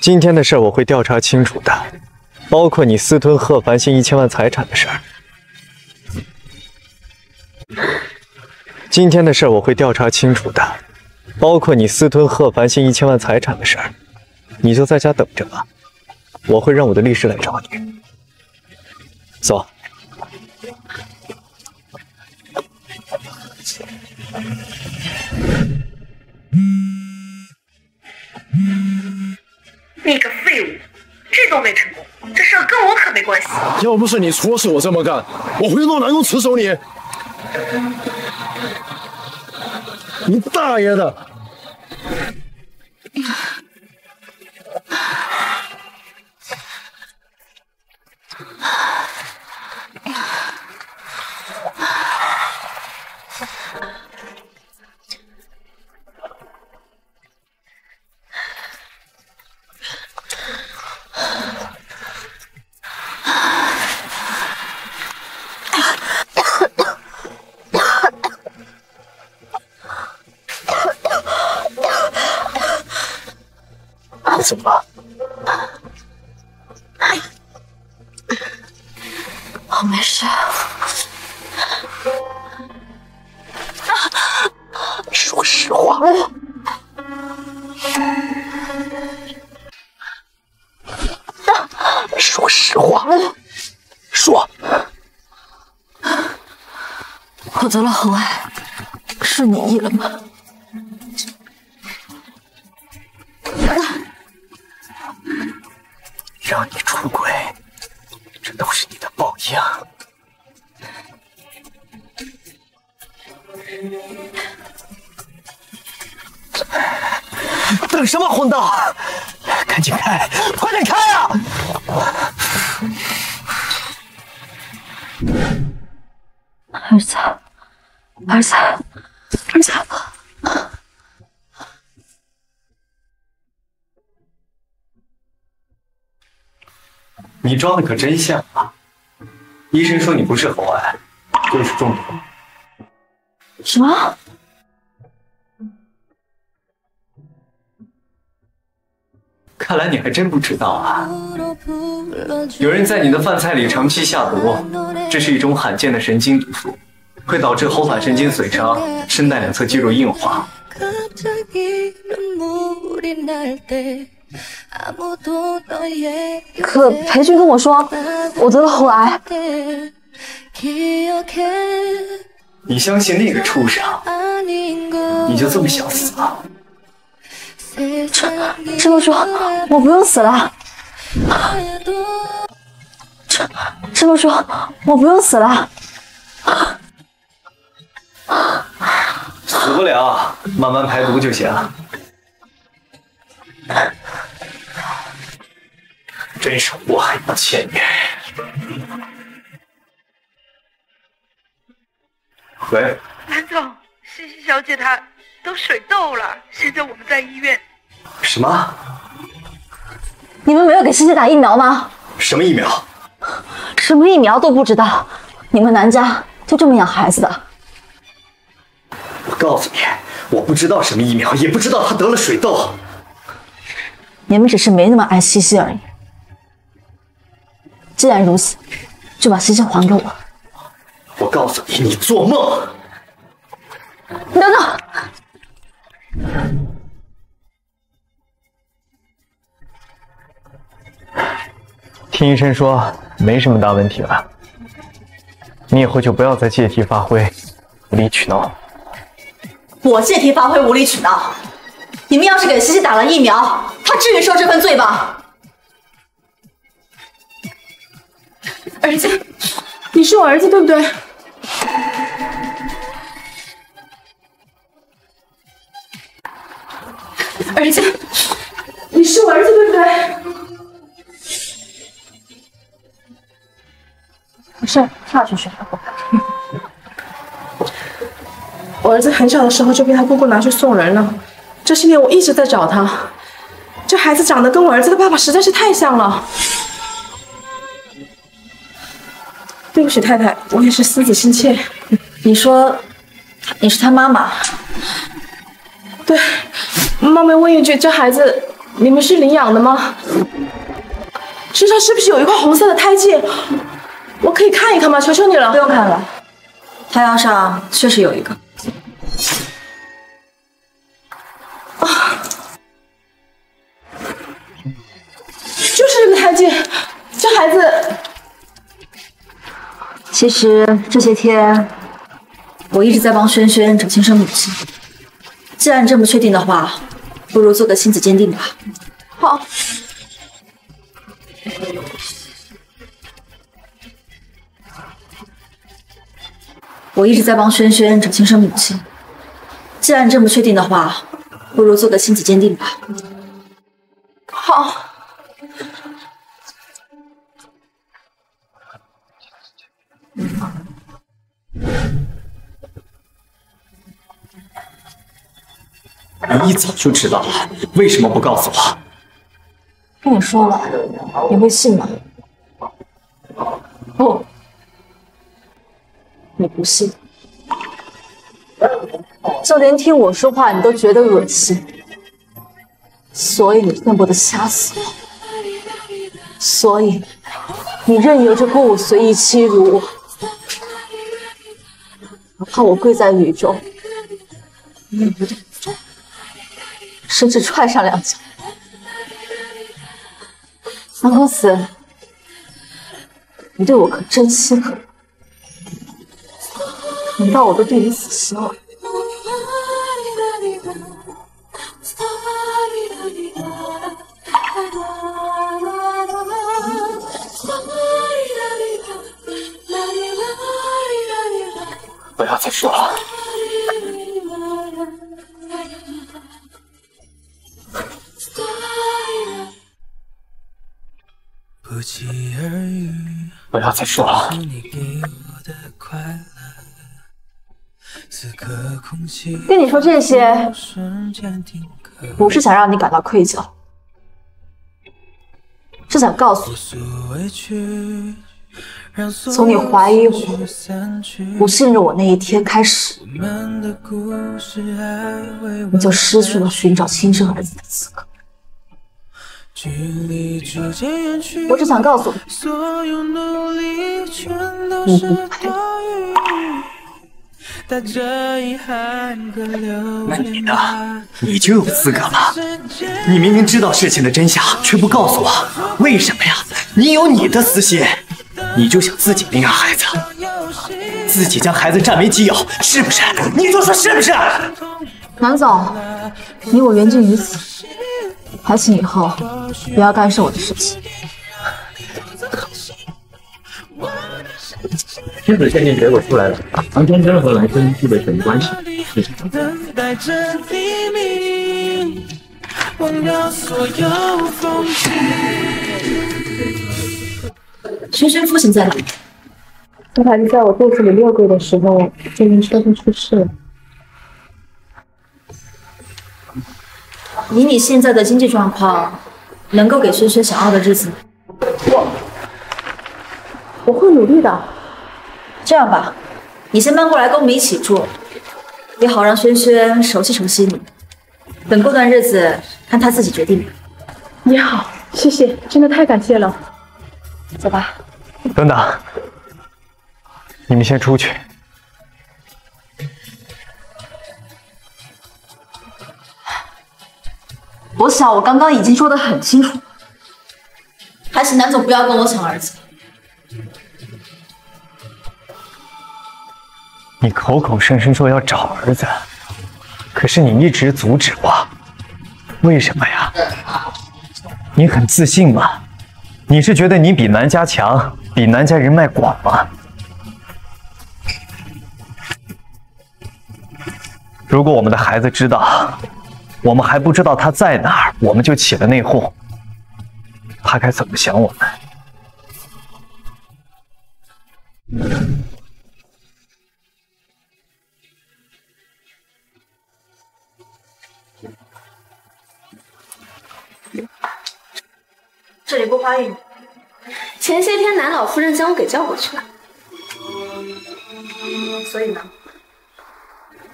Speaker 14: 今天的事我会调查清楚的，包括你私吞贺繁星一千万财产的事儿。今天的事我会调查清楚的，包括你私吞贺繁星一千万财产的事儿。你就在家等着吧，我会让我的律师来找你。走。
Speaker 10: 你个废物，这都没成功，这事儿跟我可没关系。
Speaker 14: 要不是你唆使我这么干，我会让南宫辞守你。你大爷的！你怎么了？
Speaker 25: 我没事。
Speaker 14: 说实话。说实话。说。
Speaker 25: 我走了喉癌，是你意了吗？
Speaker 14: 让你出轨，这都是你的报应。等什么，混蛋！赶紧开，快点开啊！
Speaker 25: 儿子，儿子，儿子。
Speaker 1: 你装的可真像啊！医生说你不是喉癌，就是中毒。
Speaker 25: 什么？
Speaker 1: 看来你还真不知道啊！有人在你的饭菜里长期下毒，这是一种罕见的神经毒素，会导致喉返神经损伤，声带两侧肌肉硬化。
Speaker 3: 可裴俊跟我说，我得了喉癌。
Speaker 1: 你相信那个畜生，你就这么想死啊？
Speaker 3: 师傅说我不用死了。这么说我不用死了。
Speaker 1: 死不了，慢慢排毒就行。[laughs] 真是祸害一千年。喂，
Speaker 10: 蓝总，西西小姐她都水痘了，现在我们在医院。
Speaker 1: 什么？
Speaker 3: 你们没有给西西打疫苗吗？
Speaker 1: 什么疫苗？
Speaker 3: 什么疫苗都不知道？你们南家就这么养孩子的？
Speaker 1: 我告诉你，我不知道什么疫苗，也不知道她得了水痘。
Speaker 3: 你们只是没那么爱西西而已。既然如此，就把西西还给我。
Speaker 1: 我告诉你，你做梦！
Speaker 3: 你等等。
Speaker 14: 听医生说没什么大问题了，你以后就不要再借题发挥、无理取闹。
Speaker 3: 我借题发挥、无理取闹？你们要是给西西打了疫苗，她至于受这份罪吗？
Speaker 28: 儿子，你是我儿子对不对？儿子，你是我儿子对不对？
Speaker 3: 没事，跳下去睡。
Speaker 28: 我儿子很小的时候就被他姑姑拿去送人了，这些年我一直在找他。这孩子长得跟我儿子的爸爸实在是太像了。对不起，太太，我也是思子心切。
Speaker 3: 你说你是他妈妈？
Speaker 28: 对，冒昧问一句，这孩子你们是领养的吗？身上是不是有一块红色的胎记？我可以看一看吗？求求你了！
Speaker 3: 不用看了，他腰上确实有一个。
Speaker 28: 就是这，孩子。
Speaker 3: 其实这些天我一直在帮轩轩找亲生母亲。既然这么确定的话，不如做个亲子鉴定吧。
Speaker 28: 好。
Speaker 3: 我一直在帮轩轩找亲生母亲。既然这么确定的话，不如做个亲子鉴定吧。
Speaker 28: 好。
Speaker 1: 你一早就知道了，为什么不告诉我？
Speaker 3: 跟你说了，你会信吗？不，你不信，就连听我说话你都觉得恶心，所以你恨不得掐死我，所以你任由这顾随意欺辱我，哪怕我跪在雨中，你也不动。甚至踹上两脚，南公子，你对我可真心狠，狠到我都对你死心了。
Speaker 1: 不要再说了。不要再说了。
Speaker 3: 跟你说这些，不是想让你感到愧疚，是想告诉你，从你怀疑我、不信任我那一天开始，你就失去了寻找亲生儿子的资格。我只想告诉你，你不配。
Speaker 1: 那你呢？你就有资格吗？你明明知道事情的真相，却不告诉我，为什么呀？你有你的私心，你就想自己领养孩子，自己将孩子占为己有，是不是？你说说是不是？
Speaker 3: 南总，你我缘尽于此，还请以后不要干涉我的事情。
Speaker 29: 亲子鉴定结果出来了，唐天真和兰生具备血缘关系。
Speaker 30: 等待着黎明，忘掉所有风景。
Speaker 3: 轩轩父亲在哪？
Speaker 28: 这孩子在我肚子里六个月的时候就因车祸去世了。
Speaker 3: 以你现在的经济状况，能够给萱萱想要的日子吗？
Speaker 28: 我我会努力的。
Speaker 3: 这样吧，你先搬过来跟我们一起住，也好让萱萱熟悉熟悉你。等过段日子，看他自己决定吧。
Speaker 28: 也好，谢谢，真的太感谢了。
Speaker 3: 走吧。
Speaker 1: 等等，你们先出去。
Speaker 3: 我想我刚刚已经说的很清楚，还是南总不要跟我抢儿子。
Speaker 1: 你口口声声说要找儿子，可是你一直阻止我，为什么呀？你很自信吗？你是觉得你比南家强，比南家人脉广吗？如果我们的孩子知道，我们还不知道他在哪儿，我们就起了内讧，他该怎么想我们？
Speaker 3: 这里不欢迎。
Speaker 8: 前些天南老夫人将我给叫过去了，
Speaker 3: 所以呢？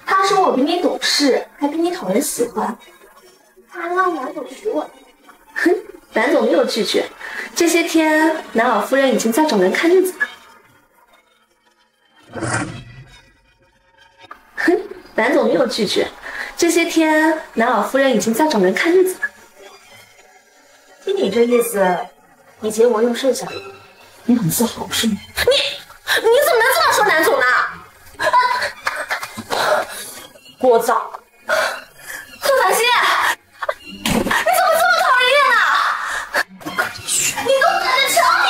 Speaker 8: 她说我比你懂事，还比你讨人喜欢，他还让南总娶我。哼，南总没有拒绝。这些天南老夫人已经在找人看日子了。哼，南总没有拒绝。这些天南老夫人已经在找人看日子了。
Speaker 3: 听你这意思，你结我又剩下了，你很自豪是吗？
Speaker 8: 你你怎么能这么说南总呢？
Speaker 3: 聒噪！
Speaker 8: 贺凡熙，你怎么这么讨人厌呢？你给我等着瞧
Speaker 2: 你！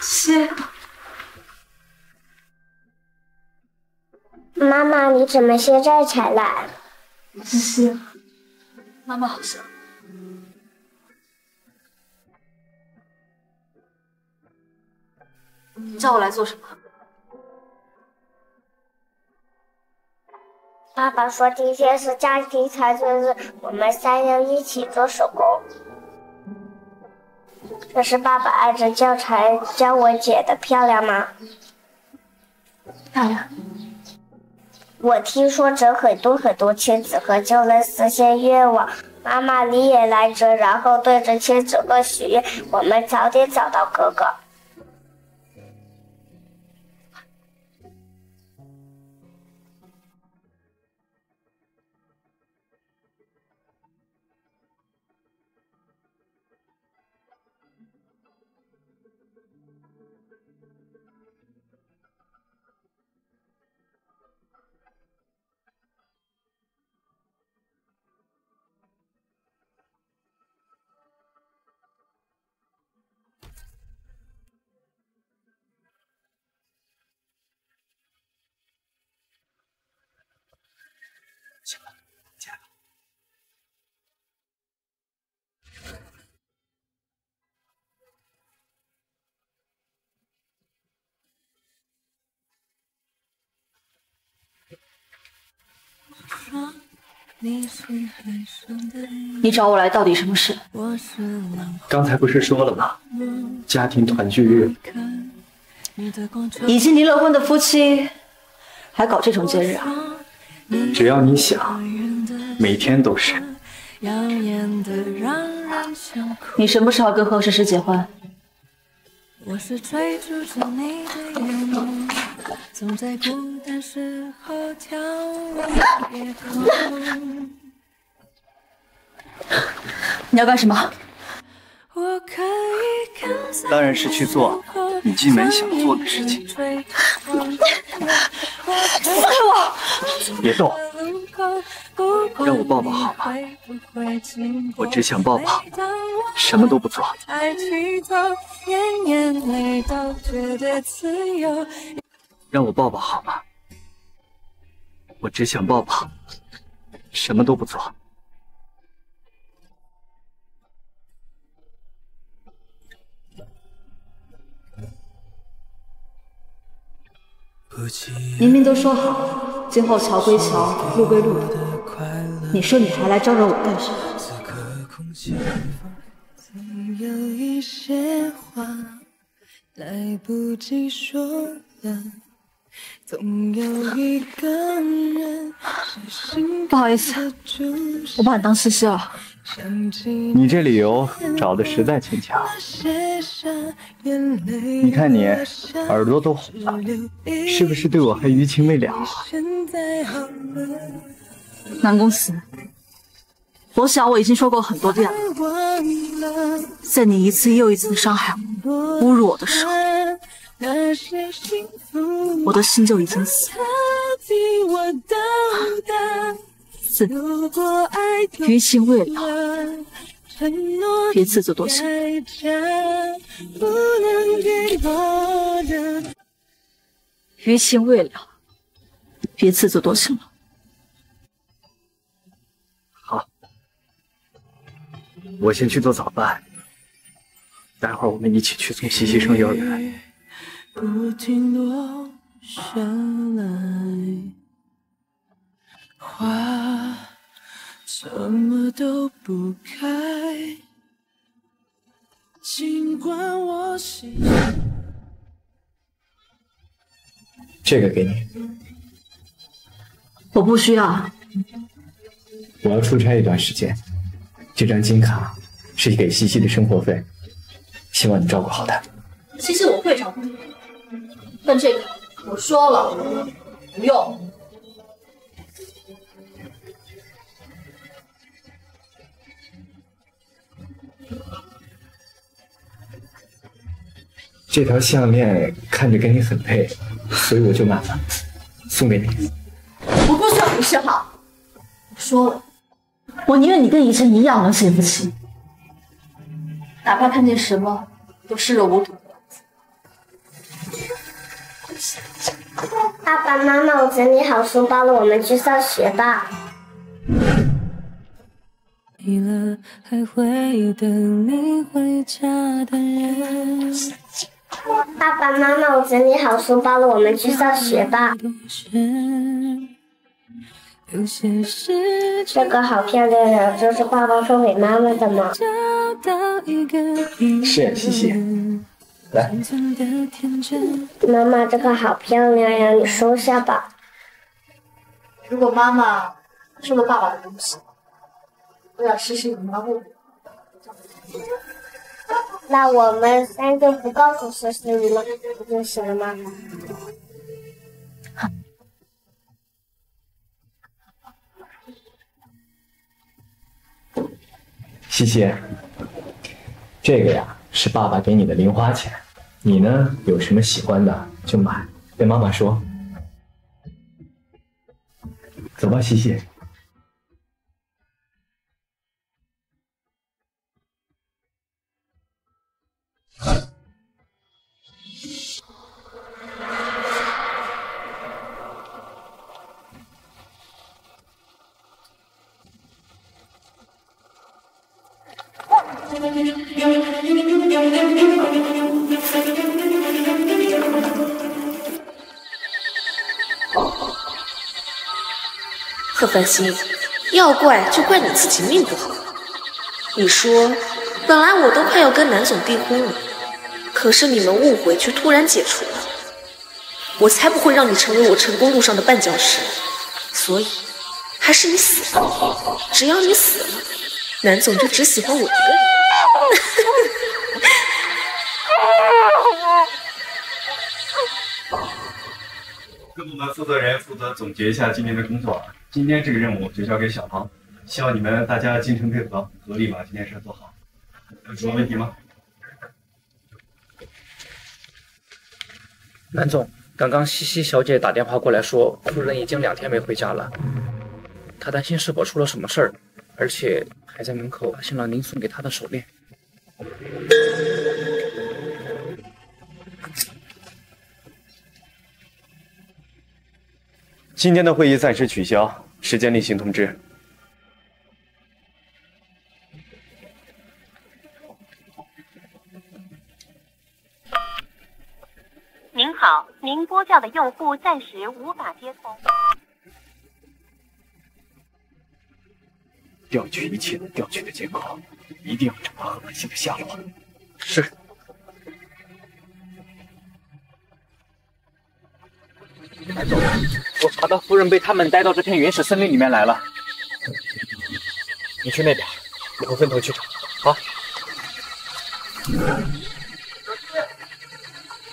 Speaker 2: 是。妈妈，你怎么现在才来？
Speaker 3: 思思，妈妈好像。你叫我来做什么？
Speaker 2: 爸爸说今天是家庭团聚日，我们三要一起做手工。这是爸爸按着教材教我剪的，漂亮吗？
Speaker 3: 漂亮。
Speaker 2: 我听说折很多很多千纸鹤就能实现愿望，妈妈你也来折，然后对着千纸鹤许愿，我们早点找到哥哥。
Speaker 3: 你找我来到底什么事？
Speaker 1: 刚才不是说了吗？家庭团聚日，
Speaker 3: 已经离了婚的夫妻还搞这种节日啊？
Speaker 1: 只要你想，每天都是。
Speaker 3: 你什么时候跟何诗诗结婚？
Speaker 5: 我是追逐着你的眼眸，总在孤单时候眺望夜空。
Speaker 3: 你要干什么？
Speaker 5: 我可以跟在
Speaker 1: 当然是去做你进门想做的事情。[laughs]
Speaker 3: 放开我！
Speaker 1: 别动，让我抱抱好吗？我只想抱抱，什么都不做。让我抱抱好吗？我只想抱抱，什么都不做。
Speaker 3: 明明都说好，今后桥归桥，路归路的，你说你还来招惹我干什么？
Speaker 5: 不及说了，总有一个人
Speaker 3: 不好意思，我把你当西西了。
Speaker 1: 你这理由找的实在牵强。你看你耳朵都红了，是不是对我还余情未了啊？
Speaker 3: 南宫慈，我想我已经说过很多遍了，在你一次又一次的伤害我、侮辱我的时候，我的心就已经死了。四，余情未了，别自作多情。余情未了，别自作多情了。
Speaker 1: 好，我先去做早饭，待会儿我们一起去送西西上幼儿园。
Speaker 5: 不停落下来，花怎么都不开，尽管我心。
Speaker 1: 这个给你，
Speaker 3: 我不需要。
Speaker 1: 我要出差一段时间，这张金卡是给西西的生活费，希望你照顾好她。
Speaker 3: 西西我会照顾你，但这个我说了不用。
Speaker 1: 这条项链看着跟你很配，所以我就买了，送给你。
Speaker 3: 我不需要你示好，我说了，我宁愿你跟以前一样能行不起，哪怕看见什么都视若无睹。
Speaker 2: 爸爸妈妈，我整理好书包了，我们去上学吧。
Speaker 5: 累了还会等你回家的人。
Speaker 2: 爸爸妈妈，我整理好书包了，我们去上学吧。
Speaker 5: 有些事
Speaker 2: 这个好漂亮呀，这是爸爸送给妈妈的吗？
Speaker 5: 找到一个平
Speaker 1: 是谢谢，来。
Speaker 2: 妈妈，这个好漂亮呀，你收下吧。
Speaker 3: 如果妈妈收了爸爸的东西，我要实施姨妈问
Speaker 2: 那我们三个不告诉思思姨妈不就行了吗？
Speaker 1: 西西，这个呀是爸爸给你的零花钱，你呢有什么喜欢的就买，跟妈妈说。走吧，西西。
Speaker 6: 贺繁星，要怪就怪你自己命不好。你说，本来我都快要跟南总订婚了，可是你们误会却突然解除了，我才不会让你成为我成功路上的绊脚石。所以，还是你死了。只要你死了，南总就只喜欢我一个人。
Speaker 31: 部门负责人负责总结一下今天的工作。今天这个任务就交给小庞，希望你们大家精诚配合，合力把这件事做好。有什么问题吗？
Speaker 21: 南总，刚刚西西小姐打电话过来说，夫人已经两天没回家了，她担心是否出了什么事儿，而且还在门口发现了您送给她的手链。
Speaker 31: 今天的会议暂时取消，时间另行通知。
Speaker 4: 您好，您拨叫的用户暂时无法接通。
Speaker 31: 调取一切能调取的监控，一定要找到何文新的下落。是。
Speaker 21: 我查到夫人被他们带到这片原始森林里面来了。你去那边，我会分头去找。好。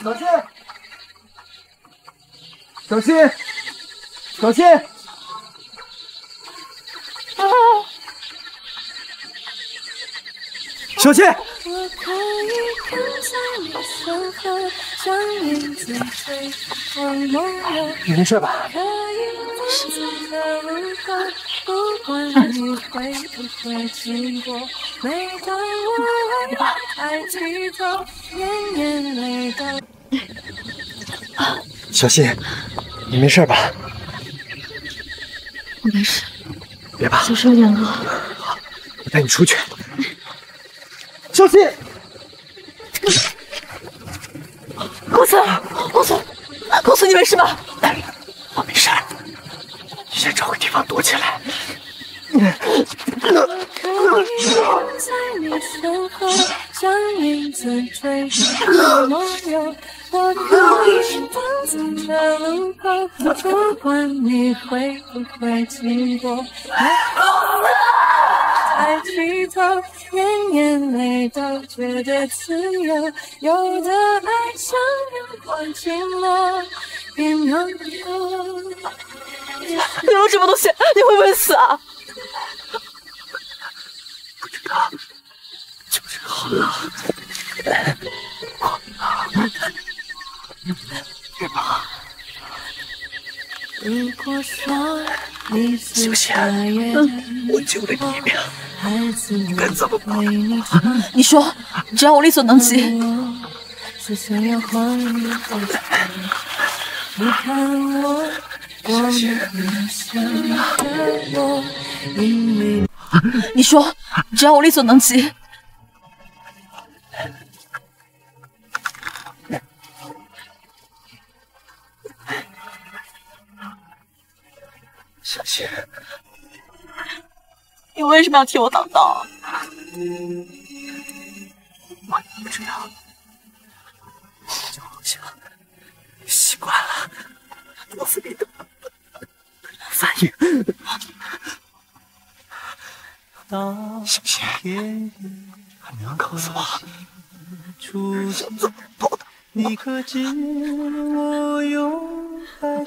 Speaker 32: 小心！小心！小心！小心！
Speaker 5: 我可以跟在你身后，像影子追光梦游。
Speaker 21: 你没事吧？
Speaker 5: 可以等在路口，不管你会不会经过。每当我为爱低头，眼眼泪都。
Speaker 1: 小心，你没事吧？
Speaker 5: 我没事，
Speaker 1: 别怕，
Speaker 5: 就是有点饿。
Speaker 1: 我带你出去。小心！
Speaker 3: 公子，公子，公子，你没事吧？
Speaker 1: 我没事，你先找个地方躲起来。
Speaker 5: 我可以跟在你身后，像影子追光梦游。我可以等在这路口，不管你会不会经过。抬起头，连眼泪都觉得自由。有的爱像阳光倾落，便 [laughs] 拥有。
Speaker 3: 你有什么东西？你会不会死啊？
Speaker 1: 不知道，就是好冷。[laughs] 别怕。
Speaker 5: 如果说你
Speaker 1: 小心，我救了你一命，你该怎么办？
Speaker 3: 你说，只要我力所能及。
Speaker 5: 是想要还你回去。你看我，我没想的我，因为
Speaker 3: 你说，只要我力所能及。
Speaker 1: 小心！
Speaker 3: 你为什么要替我挡刀？
Speaker 1: 我也不知道，就好像习惯了肚子里的反应。小心！你能告诉我想怎么报答我？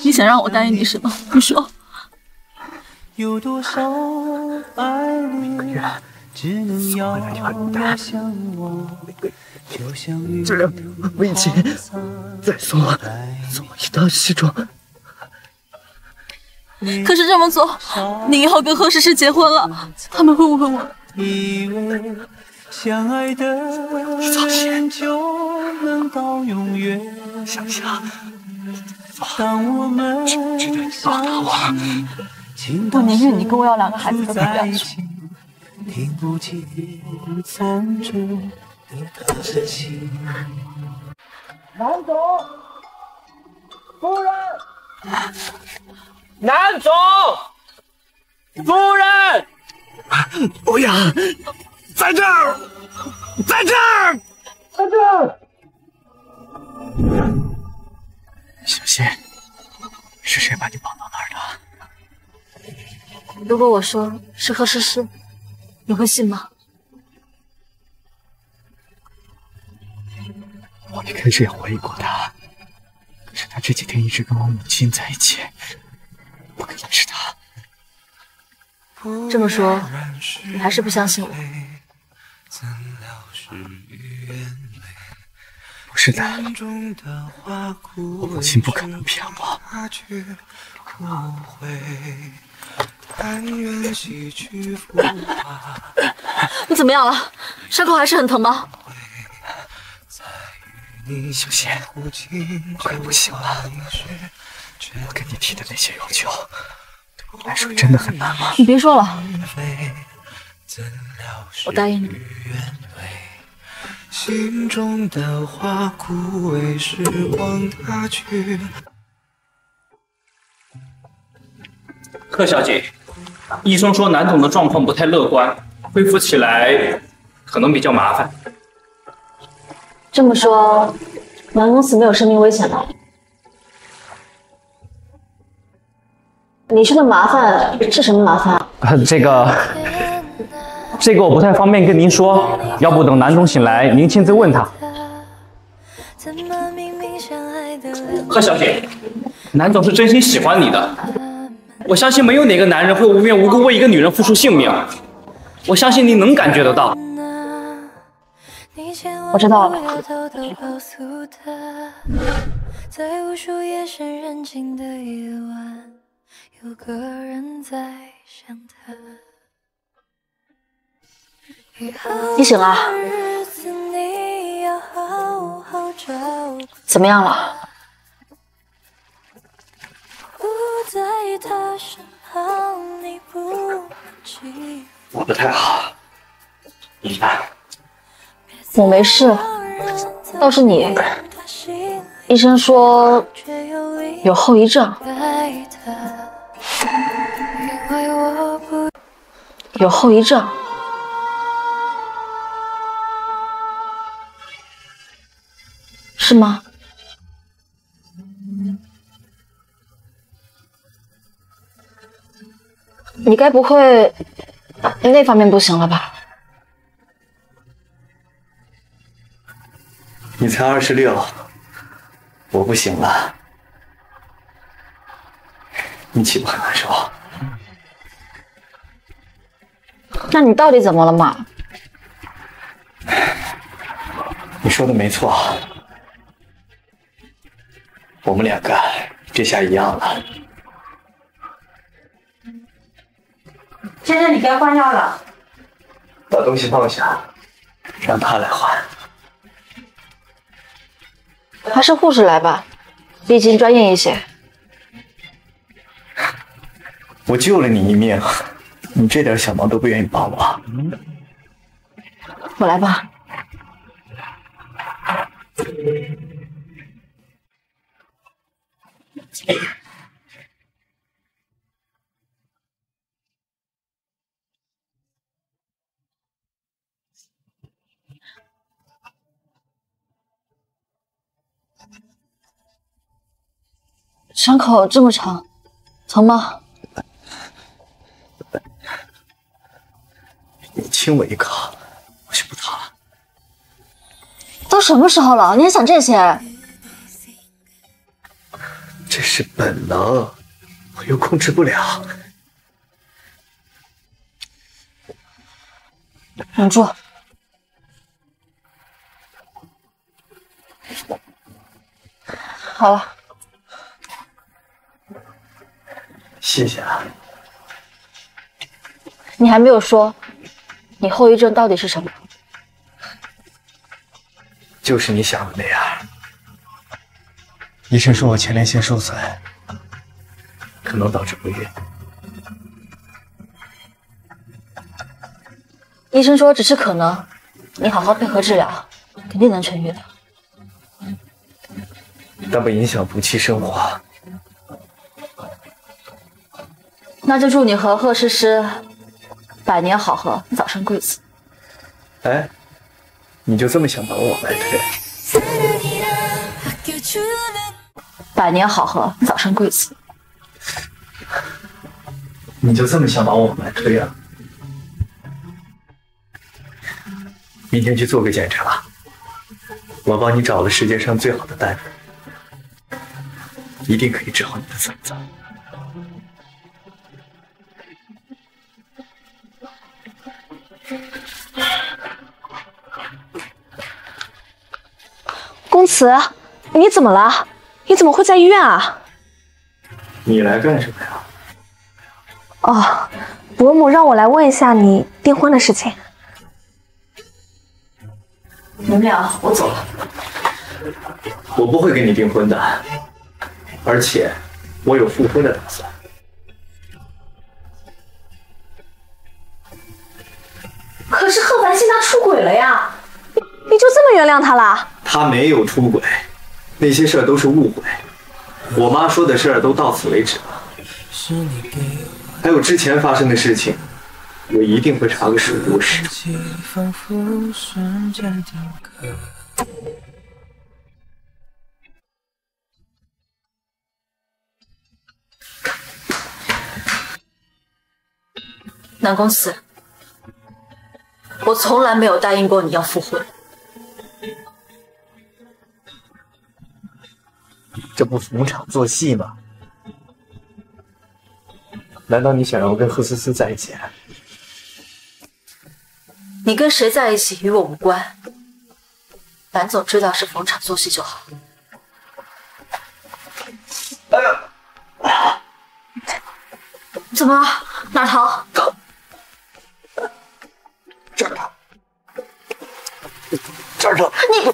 Speaker 3: 你想让我答应你什么？你说。
Speaker 1: 有多少爱恋，只能遥遥相望。这两条围巾，再送我送我一套西装。
Speaker 3: 可是这么做，你以后跟何诗诗结婚了，他们会误会我。
Speaker 1: 以为相爱的人就能到永远。想想，当我们值得报答我。
Speaker 3: 我宁愿你跟我要两个孩子都不要去。
Speaker 32: 南总，夫人，
Speaker 21: 南总，夫人，
Speaker 1: 欧阳，在这儿，在这儿，
Speaker 32: 在这儿。
Speaker 1: 小心，是谁把你绑到那儿的？
Speaker 33: 如果我说是何诗诗，
Speaker 3: 你会信吗？
Speaker 1: 我一开始也怀疑过他，可是他这几天一直跟我母亲在一起，不可能是他。
Speaker 3: 这么说，你还是不相信我？
Speaker 1: 不是的，我母亲不可能骗我。[laughs]
Speaker 3: 你怎么样了？伤口还是很疼吗？
Speaker 1: 小谢，我快不行了。我跟你提的那些要求，对我来说真的很难吗？
Speaker 3: 你别说了，我答应你。
Speaker 34: 心中的花枯萎，时光它去。
Speaker 21: 贺小姐，医生说南总的状况不太乐观，恢复起来可能比较麻烦。
Speaker 3: 这么说，南公司没有生命危险了？你说的麻烦是什么麻烦？
Speaker 21: 这个，这个我不太方便跟您说，要不等南总醒来，您亲自问他。贺小姐，南总是真心喜欢你的，我相信没有哪个男人会无缘无故为一个女人付出性命，我相信你能感觉得到。
Speaker 3: 我知道了。
Speaker 5: 在无数夜深人静的夜晚，有个人不在他。
Speaker 3: 你醒了？怎么样了？
Speaker 1: 我不太好，你呢？
Speaker 3: 我没事，倒是你，医生说有后遗症，有后遗症，是吗？你该不会那方面不行了吧？
Speaker 1: 你才二十六，我不行了，你岂不很难受？
Speaker 3: 那你到底怎么了嘛？
Speaker 1: 你说的没错，我们两个这下一样了。
Speaker 35: 先生，你该换药了。
Speaker 1: 把东西放下，让他来换。
Speaker 3: 还是护士来吧，毕竟专业一些。
Speaker 1: 我救了你一命，你这点小忙都不愿意帮我。
Speaker 3: 我来吧。伤口这么长，疼吗？
Speaker 1: 你亲我一口，我就不疼了。
Speaker 3: 都什么时候了，你还想这些？
Speaker 1: 这是本能，我又控制不了。
Speaker 3: 忍住。好了。
Speaker 1: 谢谢啊。
Speaker 3: 你还没有说，你后遗症到底是什么？
Speaker 1: 就是你想的那样。医生说我前列腺受损，可能导致不孕。
Speaker 3: 医生说只是可能，你好好配合治疗，肯定能痊愈的。
Speaker 1: 但不影响夫妻生活。
Speaker 3: 那就祝你和贺诗诗百年好合，早生贵子。
Speaker 1: 哎，你就这么想把我往外推？
Speaker 3: 百年好合，早生贵子。
Speaker 1: 你就这么想把我往外推啊？明天去做个检查，我帮你找了世界上最好的大夫，一定可以治好你的嗓子。
Speaker 6: 公子，你怎么了？你怎么会在医院啊？
Speaker 1: 你来干什么呀？
Speaker 6: 哦，伯母让我来问一下你订婚的事情。
Speaker 3: 你们俩，我走了。
Speaker 1: 我不会跟你订婚的，而且我有复婚的打算。
Speaker 6: 可是贺凡星他出轨了呀，你就这么原谅他了？
Speaker 1: 他没有出轨，那些事儿都是误会。我妈说的事儿都到此为止了。还有之前发生的事情，我一定会查个水落石出。
Speaker 3: 南宫寺，我从来没有答应过你要复婚。
Speaker 1: 这不逢场作戏吗？难道你想让我跟贺思思在一起？
Speaker 3: 你跟谁在一起与我无关，蓝总知道是逢场作戏就好。
Speaker 1: 哎呀，
Speaker 3: 怎么哪儿疼？
Speaker 1: 这儿疼，这儿疼。
Speaker 3: 你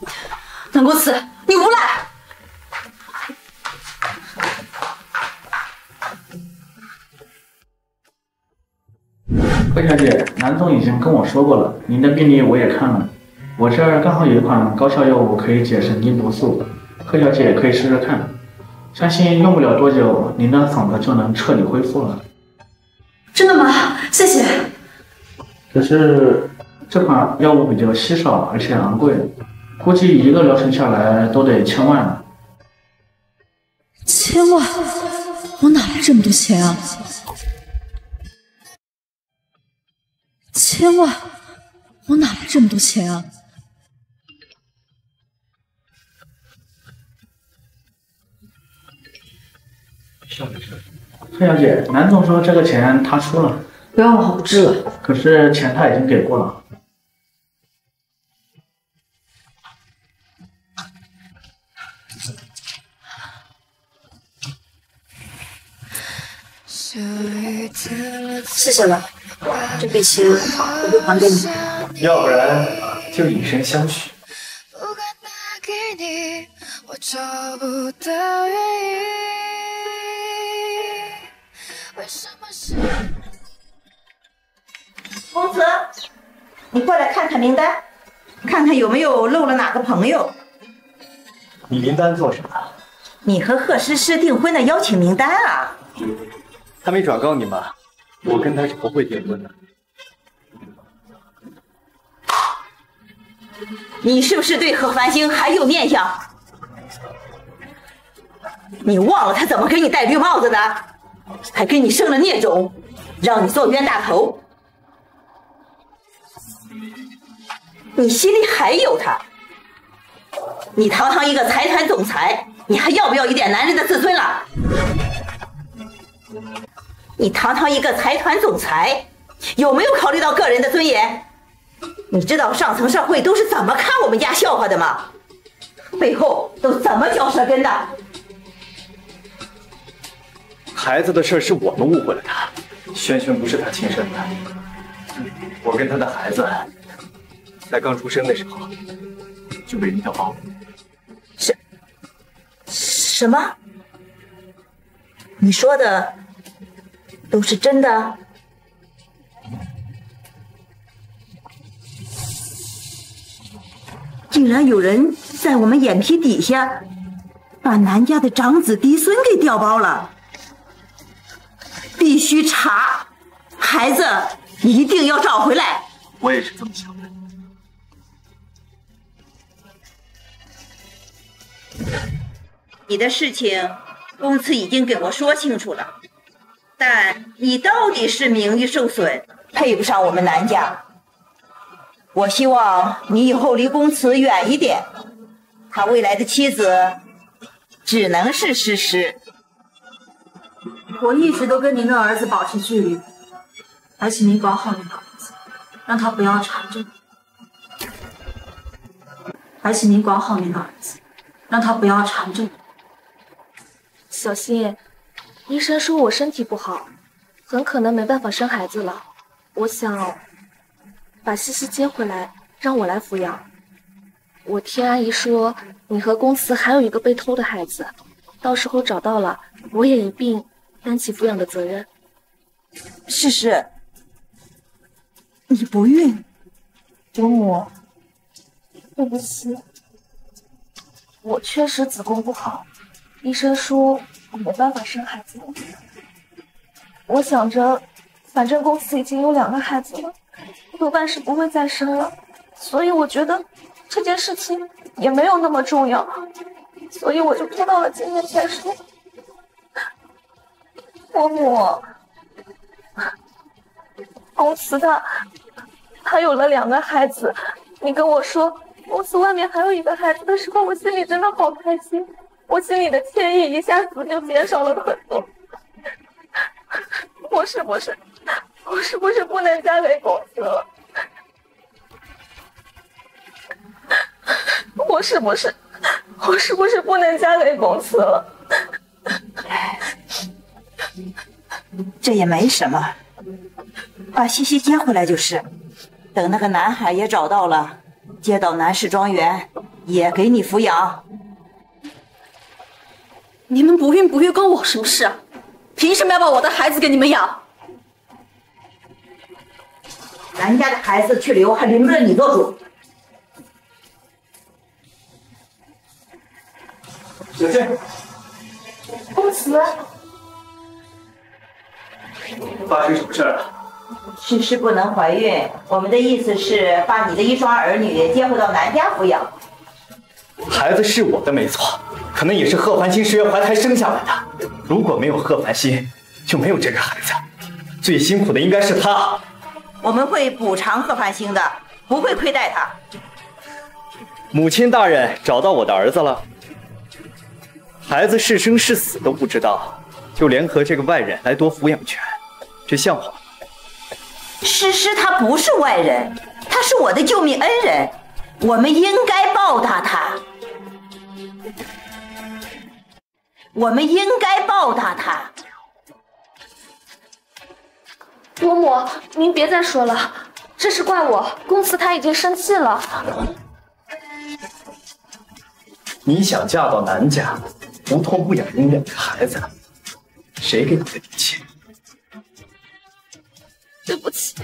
Speaker 3: 南宫慈，你无赖！
Speaker 7: 贺小姐，南总已经跟我说过了，您的病历我也看了，我这儿刚好有一款高效药物可以解神经毒素，贺小姐可以试试看，相信用不了多久，您的嗓子就能彻底恢复了。
Speaker 3: 真的吗？谢谢。
Speaker 7: 可是这款药物比较稀少，而且昂贵，估计一个疗程下来都得千万了。
Speaker 3: 千万？我哪来这么多钱啊？千万？我哪来这么多钱啊？
Speaker 7: 贺小姐，南总说这个钱他出了，
Speaker 3: 不要了，我不治了。
Speaker 7: 可是钱他已经给过了。
Speaker 3: 谢谢了，这笔钱我会还给你。
Speaker 1: 要不然就以身相许。
Speaker 25: 我找不到原因，为什么是？
Speaker 17: 公子，你过来看看名单，看看有没有漏了哪个朋友。
Speaker 1: 你名单做什么？
Speaker 17: 你和贺诗诗订婚的邀请名单啊。
Speaker 1: 他没转告你吗？我跟他是不会结婚的。
Speaker 17: 你是不是对何繁星还有念想？你忘了他怎么给你戴绿帽子的，还给你生了孽种，让你做冤大头。你心里还有他？你堂堂一个财团总裁，你还要不要一点男人的自尊了？你堂堂一个财团总裁，有没有考虑到个人的尊严？你知道上层社会都是怎么看我们家笑话的吗？背后都怎么嚼舌根的？
Speaker 1: 孩子的事是我们误会了他，轩轩不是他亲生的。我跟他的孩子在刚出生的时候就被人调包了。
Speaker 17: 什什么？你说的都是真的？竟然有人在我们眼皮底下把南家的长子嫡孙给调包了！必须查，孩子一定要找回来！
Speaker 1: 我也是这么想的。
Speaker 17: 你的事情，公司已经给我说清楚了，但你到底是名誉受损，配不上我们南家。我希望你以后离公祠远一点，他未来的妻子只能是诗诗。
Speaker 3: 我一直都跟您的儿子保持距离，还请您管好您的儿子，让他不要缠着你。还请您管好您的儿子，让他不要缠着你。
Speaker 8: 小心，医生说我身体不好，很可能没办法生孩子了。我想把西西接回来，让我来抚养。我听阿姨说，你和公司还有一个被偷的孩子，到时候找到了，我也一并担起抚养的责任。
Speaker 17: 诗诗，你不孕？
Speaker 8: 伯母，对不起，我确实子宫不好，医生说我没办法生孩子了。我想着，反正公司已经有两个孩子了，多半是不会再生了，所以我觉得这件事情也没有那么重要，所以我就拖到了今天才说。伯母，公司他他有了两个孩子，你跟我说公司外面还有一个孩子的时候，我心里真的好开心，我心里的歉意一下子就减少了很多。我是不是，我是不是不能嫁给公司了？我是不是，我是不是不能嫁给公司了？
Speaker 17: 这也没什么，把西西接回来就是。等那个男孩也找到了，接到南氏庄园，也给你抚养。
Speaker 5: 你们不孕不育关我什么事啊？凭什么要把我的孩子给你们养？
Speaker 17: 咱家的孩子去留，还轮不着你做主。
Speaker 1: 小心！
Speaker 8: 公子，
Speaker 1: 发生什么事了？
Speaker 17: 诗诗不能怀孕，我们的意思是把你的一双儿女接回到南家抚养。
Speaker 1: 孩子是我的没错，可能也是贺繁星十月怀胎生下来的。如果没有贺繁星，就没有这个孩子。最辛苦的应该是他。
Speaker 17: 我们会补偿贺繁星的，不会亏待他。
Speaker 1: 母亲大人找到我的儿子了，孩子是生是死都不知道，就联合这个外人来夺抚养权，这像话吗？
Speaker 17: 诗诗她不是外人，她是我的救命恩人，我们应该报答他。我们应该报答他。
Speaker 8: 伯母，您别再说了，这是怪我，公司他已经生气了。
Speaker 1: 你想嫁到南家，不痛不养你两个孩子，谁给你的底气？
Speaker 8: 对不起，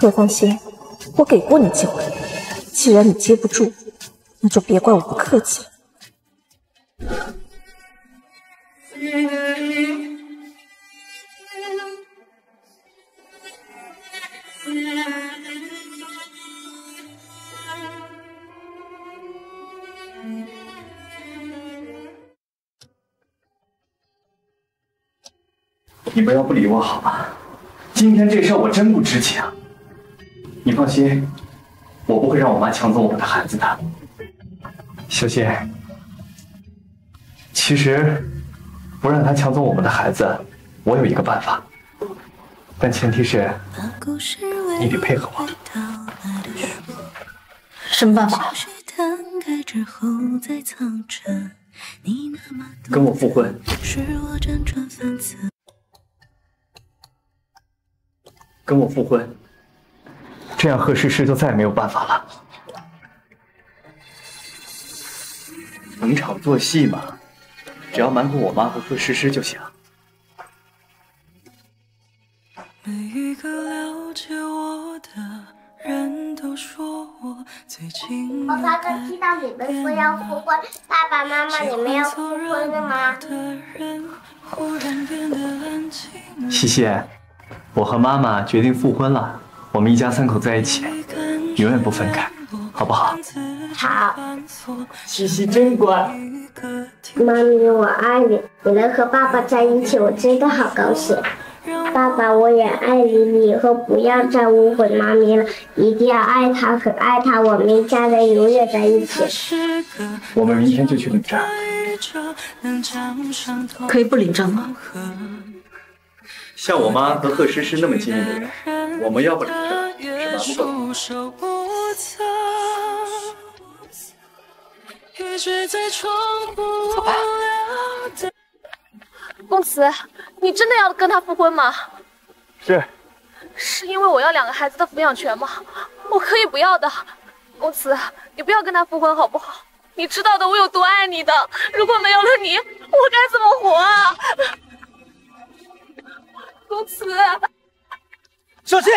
Speaker 8: 贺繁星，我给过你机会，既然你接不住，那就别怪我不客气。
Speaker 1: 你不要不理我好吗？今天这事我真不知情。你放心，我不会让我妈抢走我们的孩子的。小新，其实不让她抢走我们的孩子，我有一个办法，但前提是你得配合我。
Speaker 5: 什么办法？
Speaker 1: 跟我复婚。跟我复婚，这样贺诗诗就再也没有办法了。逢场作戏嘛，只要瞒过我妈和贺诗诗就行。
Speaker 36: 每一个了解我的人都说我最近
Speaker 2: 我刚刚听到你们说要复婚，爸爸妈妈，你们要复婚了吗？
Speaker 1: 西西。我和妈妈决定复婚了，我们一家三口在一起，永远不分开，好不好？
Speaker 2: 好。
Speaker 1: 西西真乖。
Speaker 2: 妈咪，我爱你，你能和爸爸在一起，我真的好高兴。爸爸，我也爱你，你以后不要再误会妈咪了，一定要爱她，很爱她，我们一家人永远在一起。
Speaker 1: 我们明天就去领证。
Speaker 17: 可以不领证吗？
Speaker 1: 像我妈和贺诗诗那么亲密的人，我们要不领证是拿不走。
Speaker 8: 走吧。公子，你真的要跟他复婚吗？
Speaker 1: 是。
Speaker 8: 是因为我要两个孩子的抚养权吗？我可以不要的。公子，你不要跟他复婚好不好？你知道的，我有多爱你的。如果没有了你，我该怎么活啊？公子，
Speaker 23: 小心，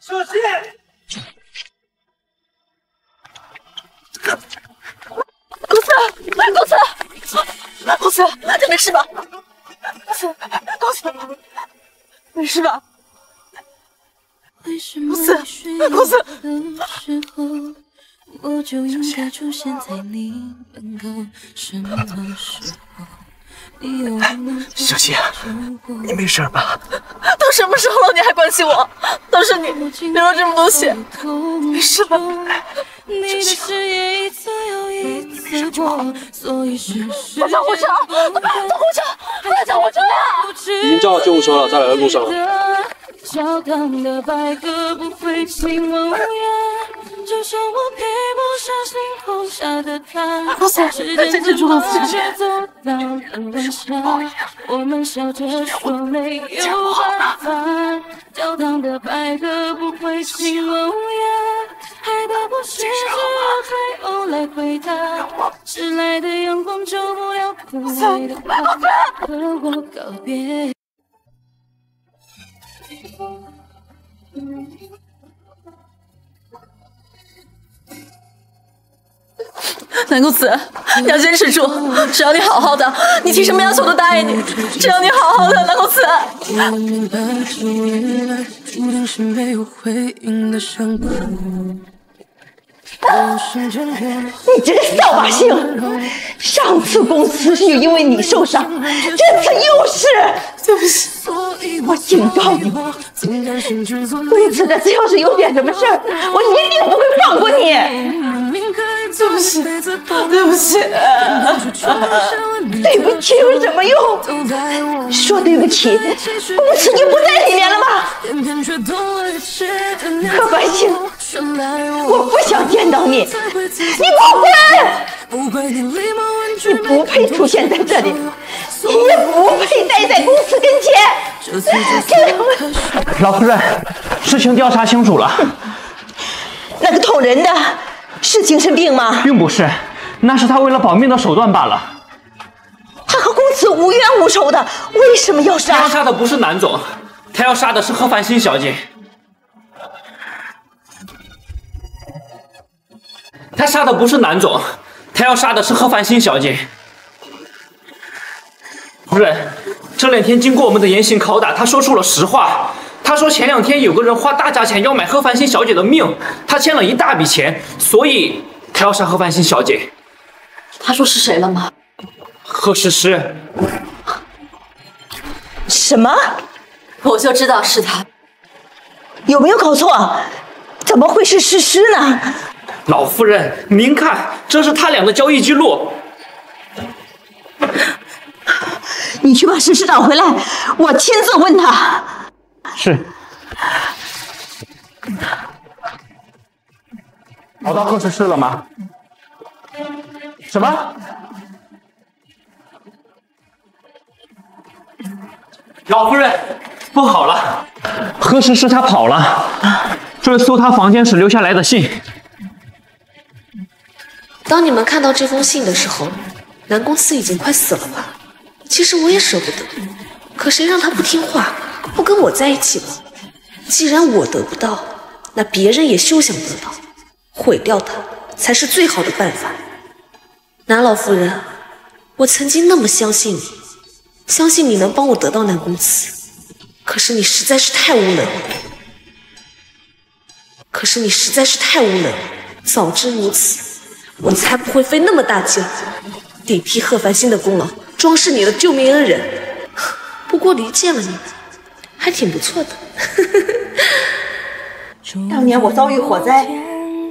Speaker 23: 小心！
Speaker 8: 公子，公子，公子，你没事吧？公子，公子，没事吧？公子，公子。我就应该出现在你门口，什么时候？
Speaker 23: 小希，你没事吧？
Speaker 8: 都什么时候了，你还关心我？都是你，流了这么多血，没事吧？小希，我叫护车！快叫护车！快叫护车呀！
Speaker 14: 已经叫了救护车了，在来的路上。
Speaker 5: 就像我配不上星空下的他，我们笑着说没有办法，教堂的白鸽不会亲吻乌鸦，海的不是只有海鸥来回答，迟来的阳光救不了枯萎的花，和我告别。
Speaker 8: 南公子，你要坚持住，只要你好好的，你提什么要求都答应你。只要你好好的，南公子。
Speaker 17: 你这个扫把星！上次公司是因为你受伤，这次又是。
Speaker 8: 对不起，
Speaker 17: 我警告你，公子这次要是有点什么事儿，我一定不会放过你。
Speaker 8: 对不起，对不起，
Speaker 17: 对不起有什么用？说对不起，公司就不在里面了吗？可白星，我不想见到你，你给我滚！你不配出现在这里，你也不配待在公司跟前。
Speaker 21: 老夫人，事情调查清楚了，
Speaker 17: 那个捅人的。是精神病吗？
Speaker 21: 并不是，那是他为了保命的手段罢了。
Speaker 17: 他和公子无冤无仇的，为什么要杀？
Speaker 21: 他要杀的不是南总，他要杀的是何繁星小姐。他杀的不是南总，他要杀的是何繁星小姐。夫人，这两天经过我们的严刑拷打，他说出了实话。他说前两天有个人花大价钱要买贺繁星小姐的命，他欠了一大笔钱，所以他要杀贺繁星小姐。
Speaker 8: 他说是谁了吗？
Speaker 21: 贺诗诗。
Speaker 17: 什么？
Speaker 8: 我就知道是他。
Speaker 17: 有没有搞错？怎么会是诗诗呢？
Speaker 21: 老夫人，您看，这是他俩的交易记录。
Speaker 17: 你去把诗诗找回来，我亲自问他。
Speaker 21: 是，
Speaker 7: 找到贺诗诗了吗？什么？
Speaker 21: 老夫人，不好了，何诗诗她跑了，这是搜他房间时留下来的信。
Speaker 6: 当你们看到这封信的时候，南宫慈已经快死了吧？其实我也舍不得，可谁让他不听话？不跟我在一起了。既然我得不到，那别人也休想得到。毁掉他才是最好的办法。南老夫人，我曾经那么相信你，相信你能帮我得到南宫慈。可是你实在是太无能了。可是你实在是太无能了。早知如此，我才不会费那么大劲顶替贺繁星的功劳，装饰你的救命恩人。不过离间了你。还挺不错的。[laughs]
Speaker 17: 当年我遭遇火灾，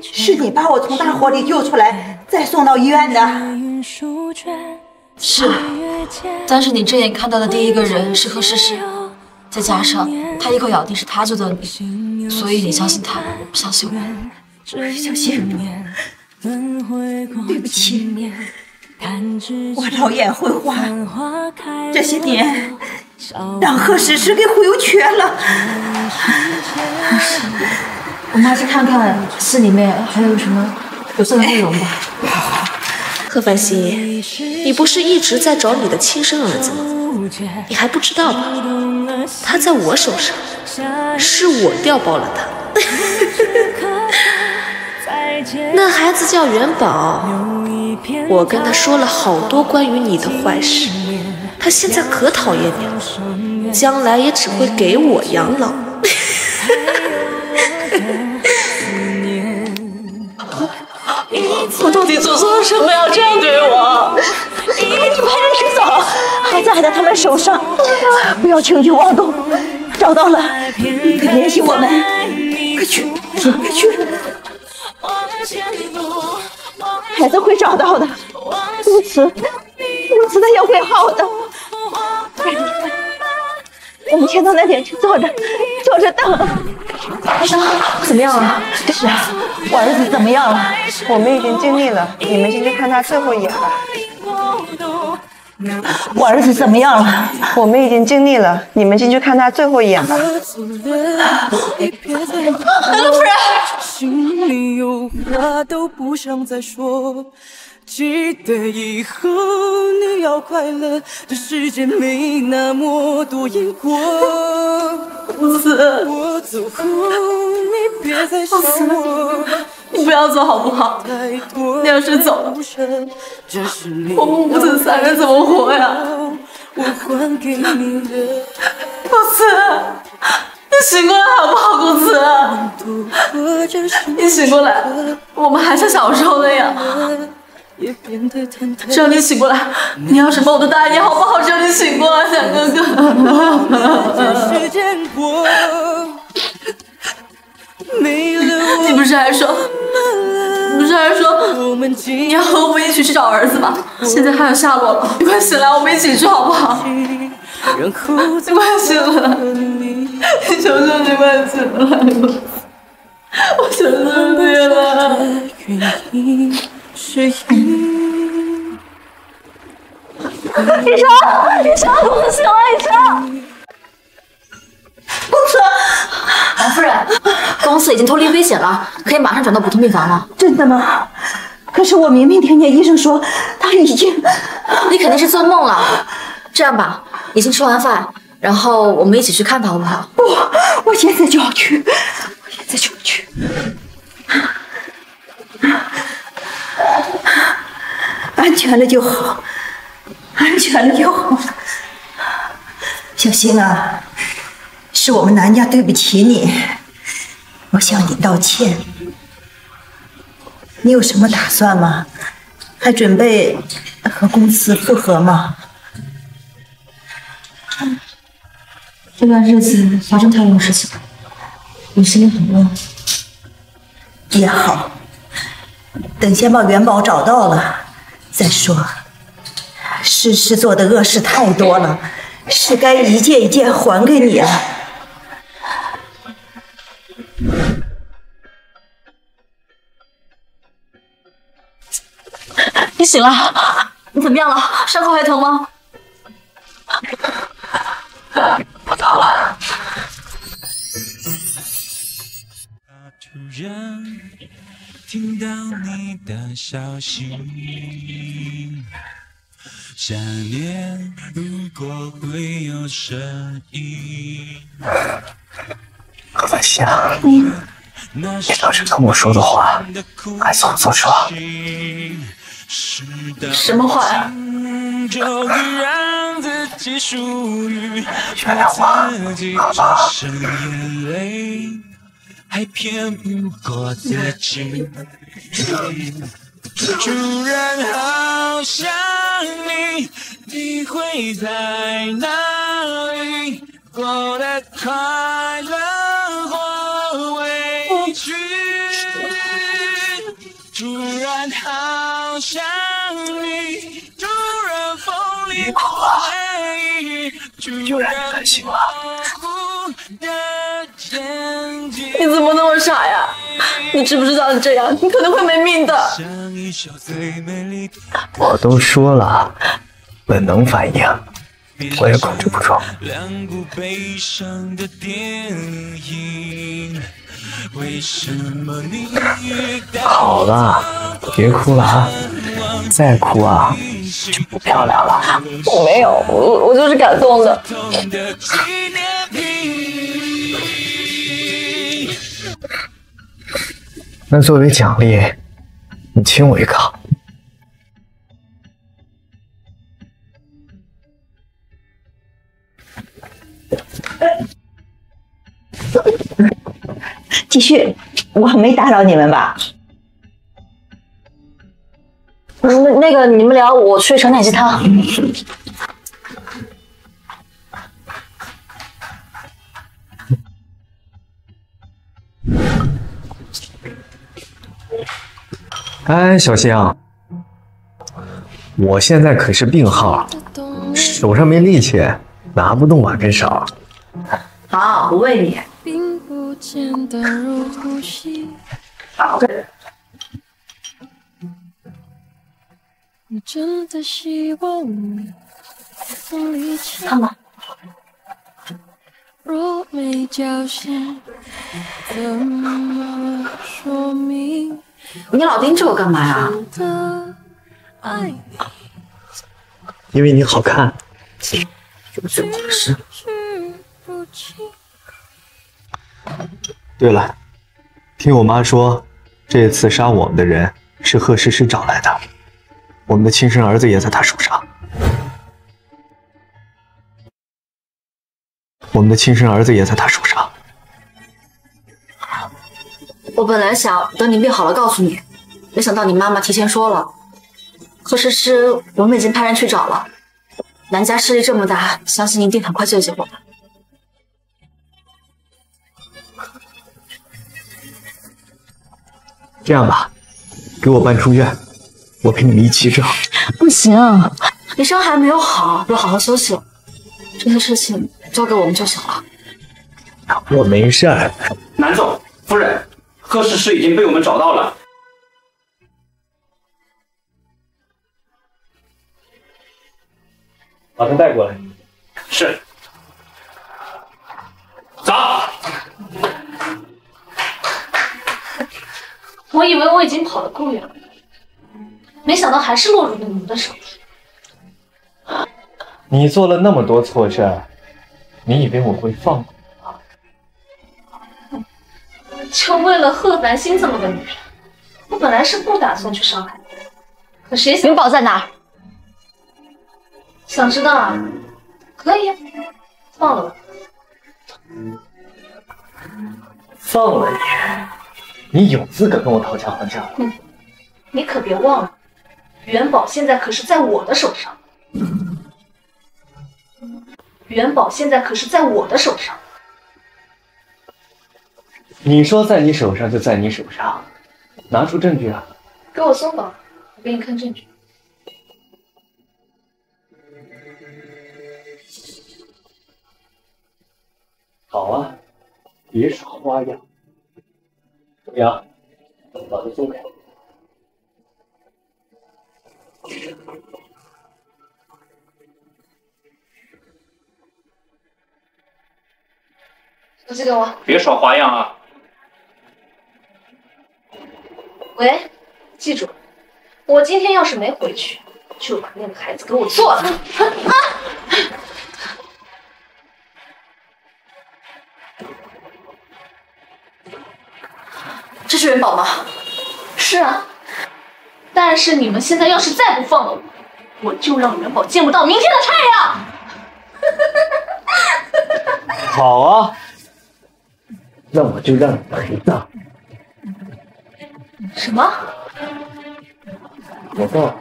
Speaker 17: 是你把我从大火里救出来，再送到医院的。
Speaker 3: 是，但是你睁眼看到的第一个人是何诗诗，再加上他一口咬定是他救的你，所以你相信他，不相信我。
Speaker 17: 小心，对不起，我老眼昏花，这些年让贺诗诗给忽悠瘸了。
Speaker 3: 我们还是看看信里面还有什么有色的内容吧。
Speaker 6: 贺繁星，你不是一直在找你的亲生儿子吗？你还不知道吧？他在我手上，是我调包了他。[laughs] 那孩子叫元宝，我跟他说了好多关于你的坏事，他现在可讨厌你了，将来也只会给我养老。
Speaker 37: 我到底做错了什么要这样对我？
Speaker 17: 你派人去找，孩子还在他们手上，不要轻举妄动。找到了，立刻联系我们。快去，快去！孩子会找到的，如此，如此他也会好的。我们先到那边去坐着，坐着等。
Speaker 37: 医生，怎么样了？
Speaker 17: 是啊，我儿子怎么样了？
Speaker 38: 我们已经尽力了，你们先去看他最后一眼吧。[laughs]
Speaker 17: 我儿子怎么样了？
Speaker 38: 我们已经尽力了，你们进去看他最后一眼吧。
Speaker 37: 陆夫人。
Speaker 5: 记得以后你要快乐，这世界没那么多因果。我走后，你别再想我。
Speaker 37: 你不要走好不好？你要是走了，我们母子三人怎么活呀？
Speaker 5: 我还给你的。
Speaker 37: 公子，你醒过来好不好？公子，你醒过来，我们还像小时候那样。只要你醒过来，你要什么我都答应你，好不好？只要你醒过来，小哥哥。你不是还说，你不是还说你要和我们一起去找儿子吗？现在还有下落了，你快醒来，我们一起去好不好？你快醒来，你求求你快醒来，我求求你了。医生，医生，不行了，医生。
Speaker 17: 公子，
Speaker 3: 王夫人，公子已经脱离危险了，可以马上转到普通病房了。
Speaker 17: 真的吗？可是我明明听见医生说他已经……
Speaker 3: 你肯定是做梦了。这样吧，你先吃完饭，然后我们一起去看他，好不好？
Speaker 17: 不，我现在就要去，我现在就要去。安全了就好，安全了就好。小星啊。是我们南家对不起你，我向你道歉。你有什么打算吗？还准备和公司复合吗？
Speaker 3: 这段日子发生太多事情，我心里很乱。
Speaker 17: 也好，等先把元宝找到了再说。诗诗做的恶事太多了，是该一件一件还给你了。
Speaker 3: 你醒了，你怎么样了？伤口还疼吗？
Speaker 1: 不疼了。
Speaker 39: 听到你的消息，想念如果会有声音。
Speaker 1: 何凡希啊，你当时跟我说的话还做不做出？
Speaker 37: 什么话呀？
Speaker 1: 原谅我，好吧？
Speaker 39: 还骗不过自己。突然好想你，你会在哪里？
Speaker 11: 过得快乐或委屈，突然好想你，突然风里回忆，
Speaker 1: 就让你担心了。
Speaker 28: 你怎么那么傻呀？你知不知道你这样，你可能会没命的。
Speaker 1: 我都说了，本能反应，我也控制不住。
Speaker 11: 两部悲伤的电影，为什么你
Speaker 1: 好了，别哭了啊！再哭啊，就不漂亮了。
Speaker 28: 我没有，我我就是感动的。
Speaker 1: 那作为奖励，你亲我一口。
Speaker 17: 继续，我没打扰你们吧？
Speaker 8: 那那个你们聊，我去盛点鸡汤。
Speaker 1: 哎，小香，我现在可是病号，手上没力气，拿不动碗跟勺。
Speaker 3: 好，我喂你。
Speaker 5: 并不简单如呼吸。我真的希望你。若没侥幸，怎么说明？
Speaker 3: 你老盯着我干嘛呀？
Speaker 5: 的爱你
Speaker 1: 因为你好看，就是我的事。对了，听我妈说，这次杀我们的人是贺诗诗找来的，我们的亲生儿子也在他手上。我们的亲生儿子也在他手上。
Speaker 3: 我本来想等你病好了告诉你，没想到你妈妈提前说了。何诗诗，我们已经派人去找了。南家势力这么大，相信一定很快救济我们。
Speaker 1: 这样吧，给我办出院，我陪你们一起整。
Speaker 3: 不行，你伤还没有好，要好好休息。这些事情交给我们就行了。
Speaker 1: 我没事儿。
Speaker 21: 南总，夫人，贺诗诗已经被我们找到了。
Speaker 1: 把他带过来。
Speaker 21: 是。走。
Speaker 8: 我以为我已经跑得够远了，没想到还是落入了你们的手里。
Speaker 1: 你做了那么多错事，你以为我会放过你？
Speaker 8: 就为了贺繁星这么个女人，我本来是不打算去伤害你，可谁想……
Speaker 3: 元宝在哪儿？
Speaker 8: 想知道啊？可以，放了吧。
Speaker 1: 放了你，你有资格跟我讨价还价了。
Speaker 8: 哼，你可别忘了，元宝现在可是在我的手上。元宝现在可是在我的手上。
Speaker 1: 你说在你手上就在你手上，拿出证据啊！
Speaker 8: 给我松绑，我给你看证据。
Speaker 1: 好啊，别耍花样。怎么样？把它松开。
Speaker 8: 手机给我。
Speaker 21: 别耍花样啊！
Speaker 8: 喂，记住，我今天要是没回去，就把那个孩子给我做了。啊！[laughs]
Speaker 3: 这是元宝吗？
Speaker 8: 是啊，但是你们现在要是再不放了我，我就让元宝见不到明天的太阳。[laughs]
Speaker 1: 好啊，那我就让你陪葬。
Speaker 8: 什么？
Speaker 1: 我告诉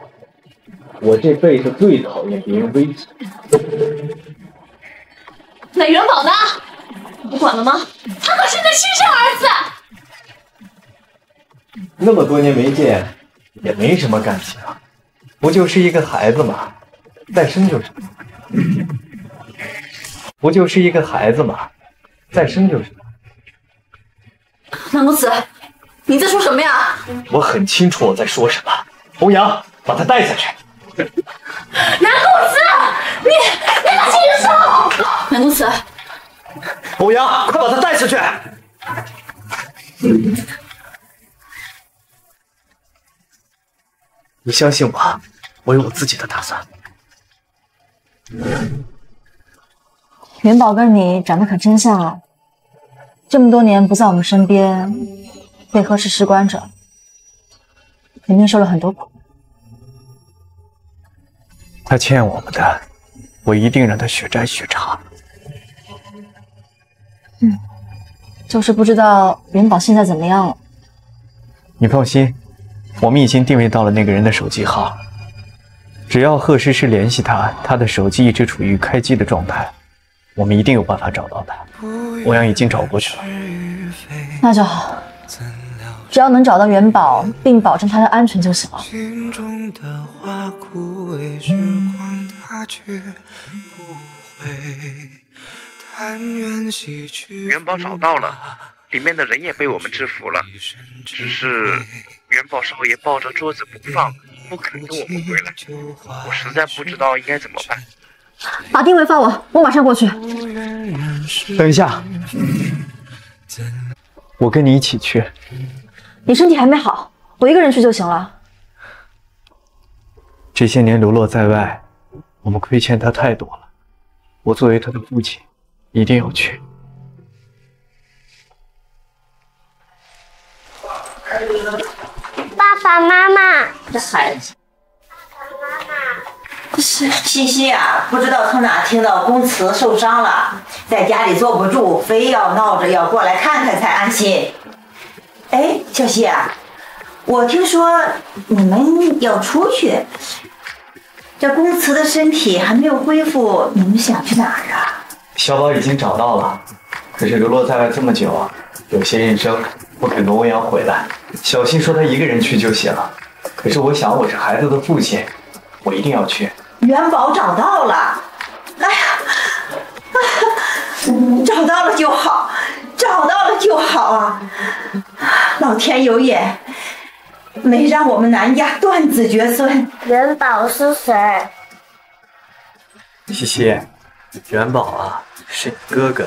Speaker 1: 你，我这辈子最讨厌别人威胁。
Speaker 8: 那元宝呢？不管了吗？他可是你的亲生儿子。
Speaker 1: 那么多年没见，也没什么感情，不就是一个孩子吗？再生就是。不就是一个孩子吗？再生就是。
Speaker 40: 南公子，你在说什么呀？
Speaker 1: 我很清楚我在说什么。欧阳，把他带下去。
Speaker 8: 南公子，你你放轻手！
Speaker 40: 南公子，
Speaker 1: 欧阳，快把他带下去。你相信我，我有我自己的打算。
Speaker 3: 元宝跟你长得可真像啊！这么多年不在我们身边，为何事事关着？肯定受了很多苦。
Speaker 1: 他欠我们的，我一定让他血债血偿。
Speaker 3: 嗯，就是不知道元宝现在怎么样了。
Speaker 1: 你放心，我们已经定位到了那个人的手机号，只要贺诗诗联系他，他的手机一直处于开机的状态，我们一定有办法找到他。欧阳已经找过去了，
Speaker 3: 那就好。只要能找到元宝，并保证他的安全就行了。
Speaker 9: 元宝找到了，里面的人也被我们制服了。只是元宝少爷抱着桌子不放，不肯跟我们回来，我实在不知道应该怎么办。
Speaker 3: 把定位发我，我马上过去。
Speaker 1: 等一下，我跟你一起去。
Speaker 3: 你身体还没好，我一个人去就行了。
Speaker 1: 这些年流落在外，我们亏欠他太多了。我作为他的父亲，一定要去。
Speaker 2: 爸爸妈妈，
Speaker 17: 这孩子，是西西啊，不知道从哪听到公慈受伤了，在家里坐不住，非要闹着要过来看看才安心。哎，小西啊，我听说你们要出去，这公慈的身体还没有恢复，你们想去哪儿啊？
Speaker 1: 小宝已经找到了，可是流落在外这么久，有些认生，不肯跟欧阳回来。小新说他一个人去就行，可是我想我是孩子的父亲，我一定要去。
Speaker 17: 元宝找到了，哎呀，找到了就好，找到了就好啊！老天有眼，没让我们南家断子绝孙。
Speaker 2: 元宝是谁？
Speaker 1: 西西，元宝啊，是你哥哥。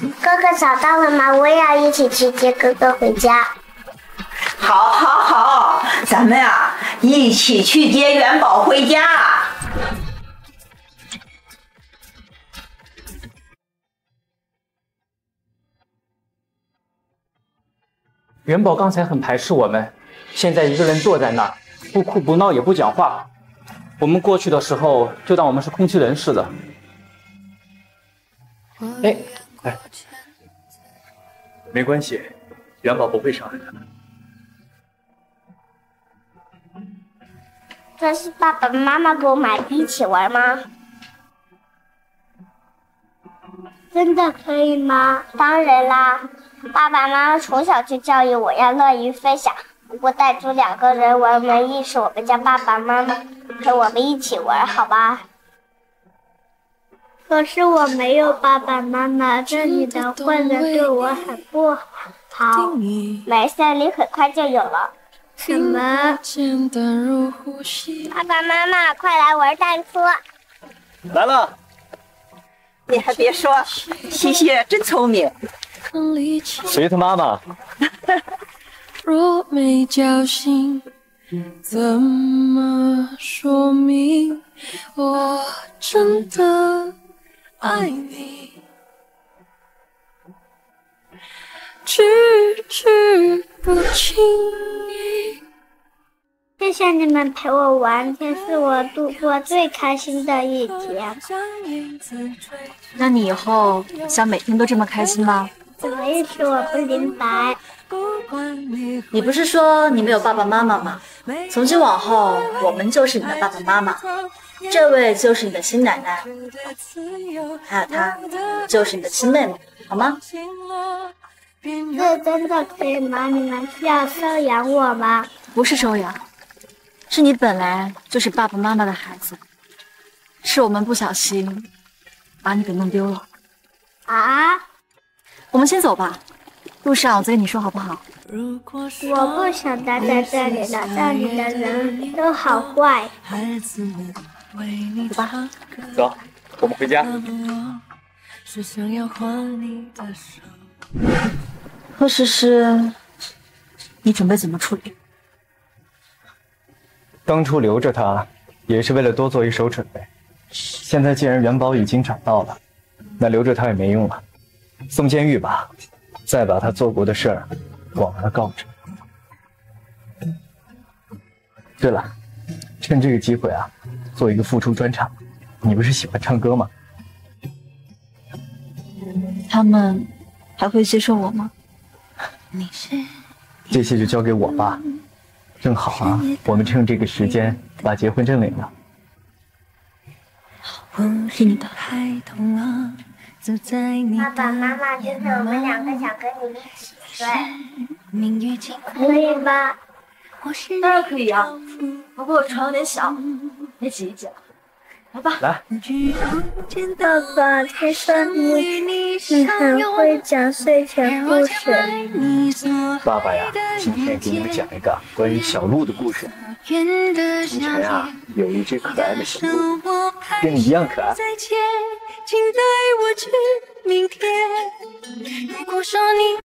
Speaker 2: 哥哥找到了吗？我也要一起去接哥哥回家。
Speaker 17: 好，好，好，咱们啊，一起去接元宝回家。
Speaker 21: 元宝刚才很排斥我们，现在一个人坐在那儿，不哭不闹也不讲话。我们过去的时候，就当我们是空气人似的。哎，
Speaker 1: 哎，没关系，元宝不会伤害他的。
Speaker 2: 这是爸爸妈妈给我买的，一起玩吗？真的可以吗？当然啦，爸爸妈妈从小就教育我要乐于分享。如果带出两个人玩，没意思，我们叫爸爸妈妈 [laughs] 陪我们一起玩，好吧？可是我没有爸爸妈妈，这里的坏人对我很不好。没事，你很快就有了。什么？爸爸妈妈，快来玩弹车！
Speaker 1: 来了。
Speaker 17: 你还别说，西西真聪明。
Speaker 1: 随他妈妈。
Speaker 5: 若没交心，怎么说明我真的爱你？句句不轻易。
Speaker 2: 谢谢你们陪我玩，这是我度过最开心的一天。
Speaker 3: 那你以后想每天都这么开心吗？
Speaker 2: 什么意思？我不明白。
Speaker 3: 你不是说你没有爸爸妈妈吗？从今往后，我们就是你的爸爸妈妈。这位就是你的亲奶奶，还有她就是你的亲妹妹，好吗？
Speaker 2: 这真的可以吗？你们是要收养我吗？
Speaker 3: 不是收养，是你本来就是爸爸妈妈的孩子，是我们不小心把你给弄丢了。
Speaker 2: 啊？
Speaker 3: 我们先走吧，路上我再跟你说好不好？
Speaker 2: 我不想待在这里了，这里的人都好坏。
Speaker 3: 走吧。
Speaker 1: 走，我们回家。
Speaker 3: 贺诗诗，你准备怎么处理？
Speaker 1: 当初留着他，也是为了多做一手准备。现在既然元宝已经找到了，那留着他也没用了，送监狱吧，再把他做过的事儿广而告之。对了，趁这个机会啊，做一个复出专场。你不是喜欢唱歌吗？
Speaker 3: 他们还会接受我吗？
Speaker 1: 这些就交给我吧。正好啊，我们趁这个时间把结婚证领了。
Speaker 3: 是你的。
Speaker 2: 爸爸妈妈，就是我们两个想跟你一起睡，可以吗？
Speaker 3: 当然可以啊，不过我床有点小，得挤一挤了。来吧。
Speaker 1: 来。
Speaker 2: 爸爸，听说你你很会讲睡前故事。
Speaker 1: 爸爸呀，今天给你们讲一个关于小鹿的故事。从前啊，有一只可爱的小鹿，跟你一样可爱。
Speaker 5: 请带我去明天。如果说你。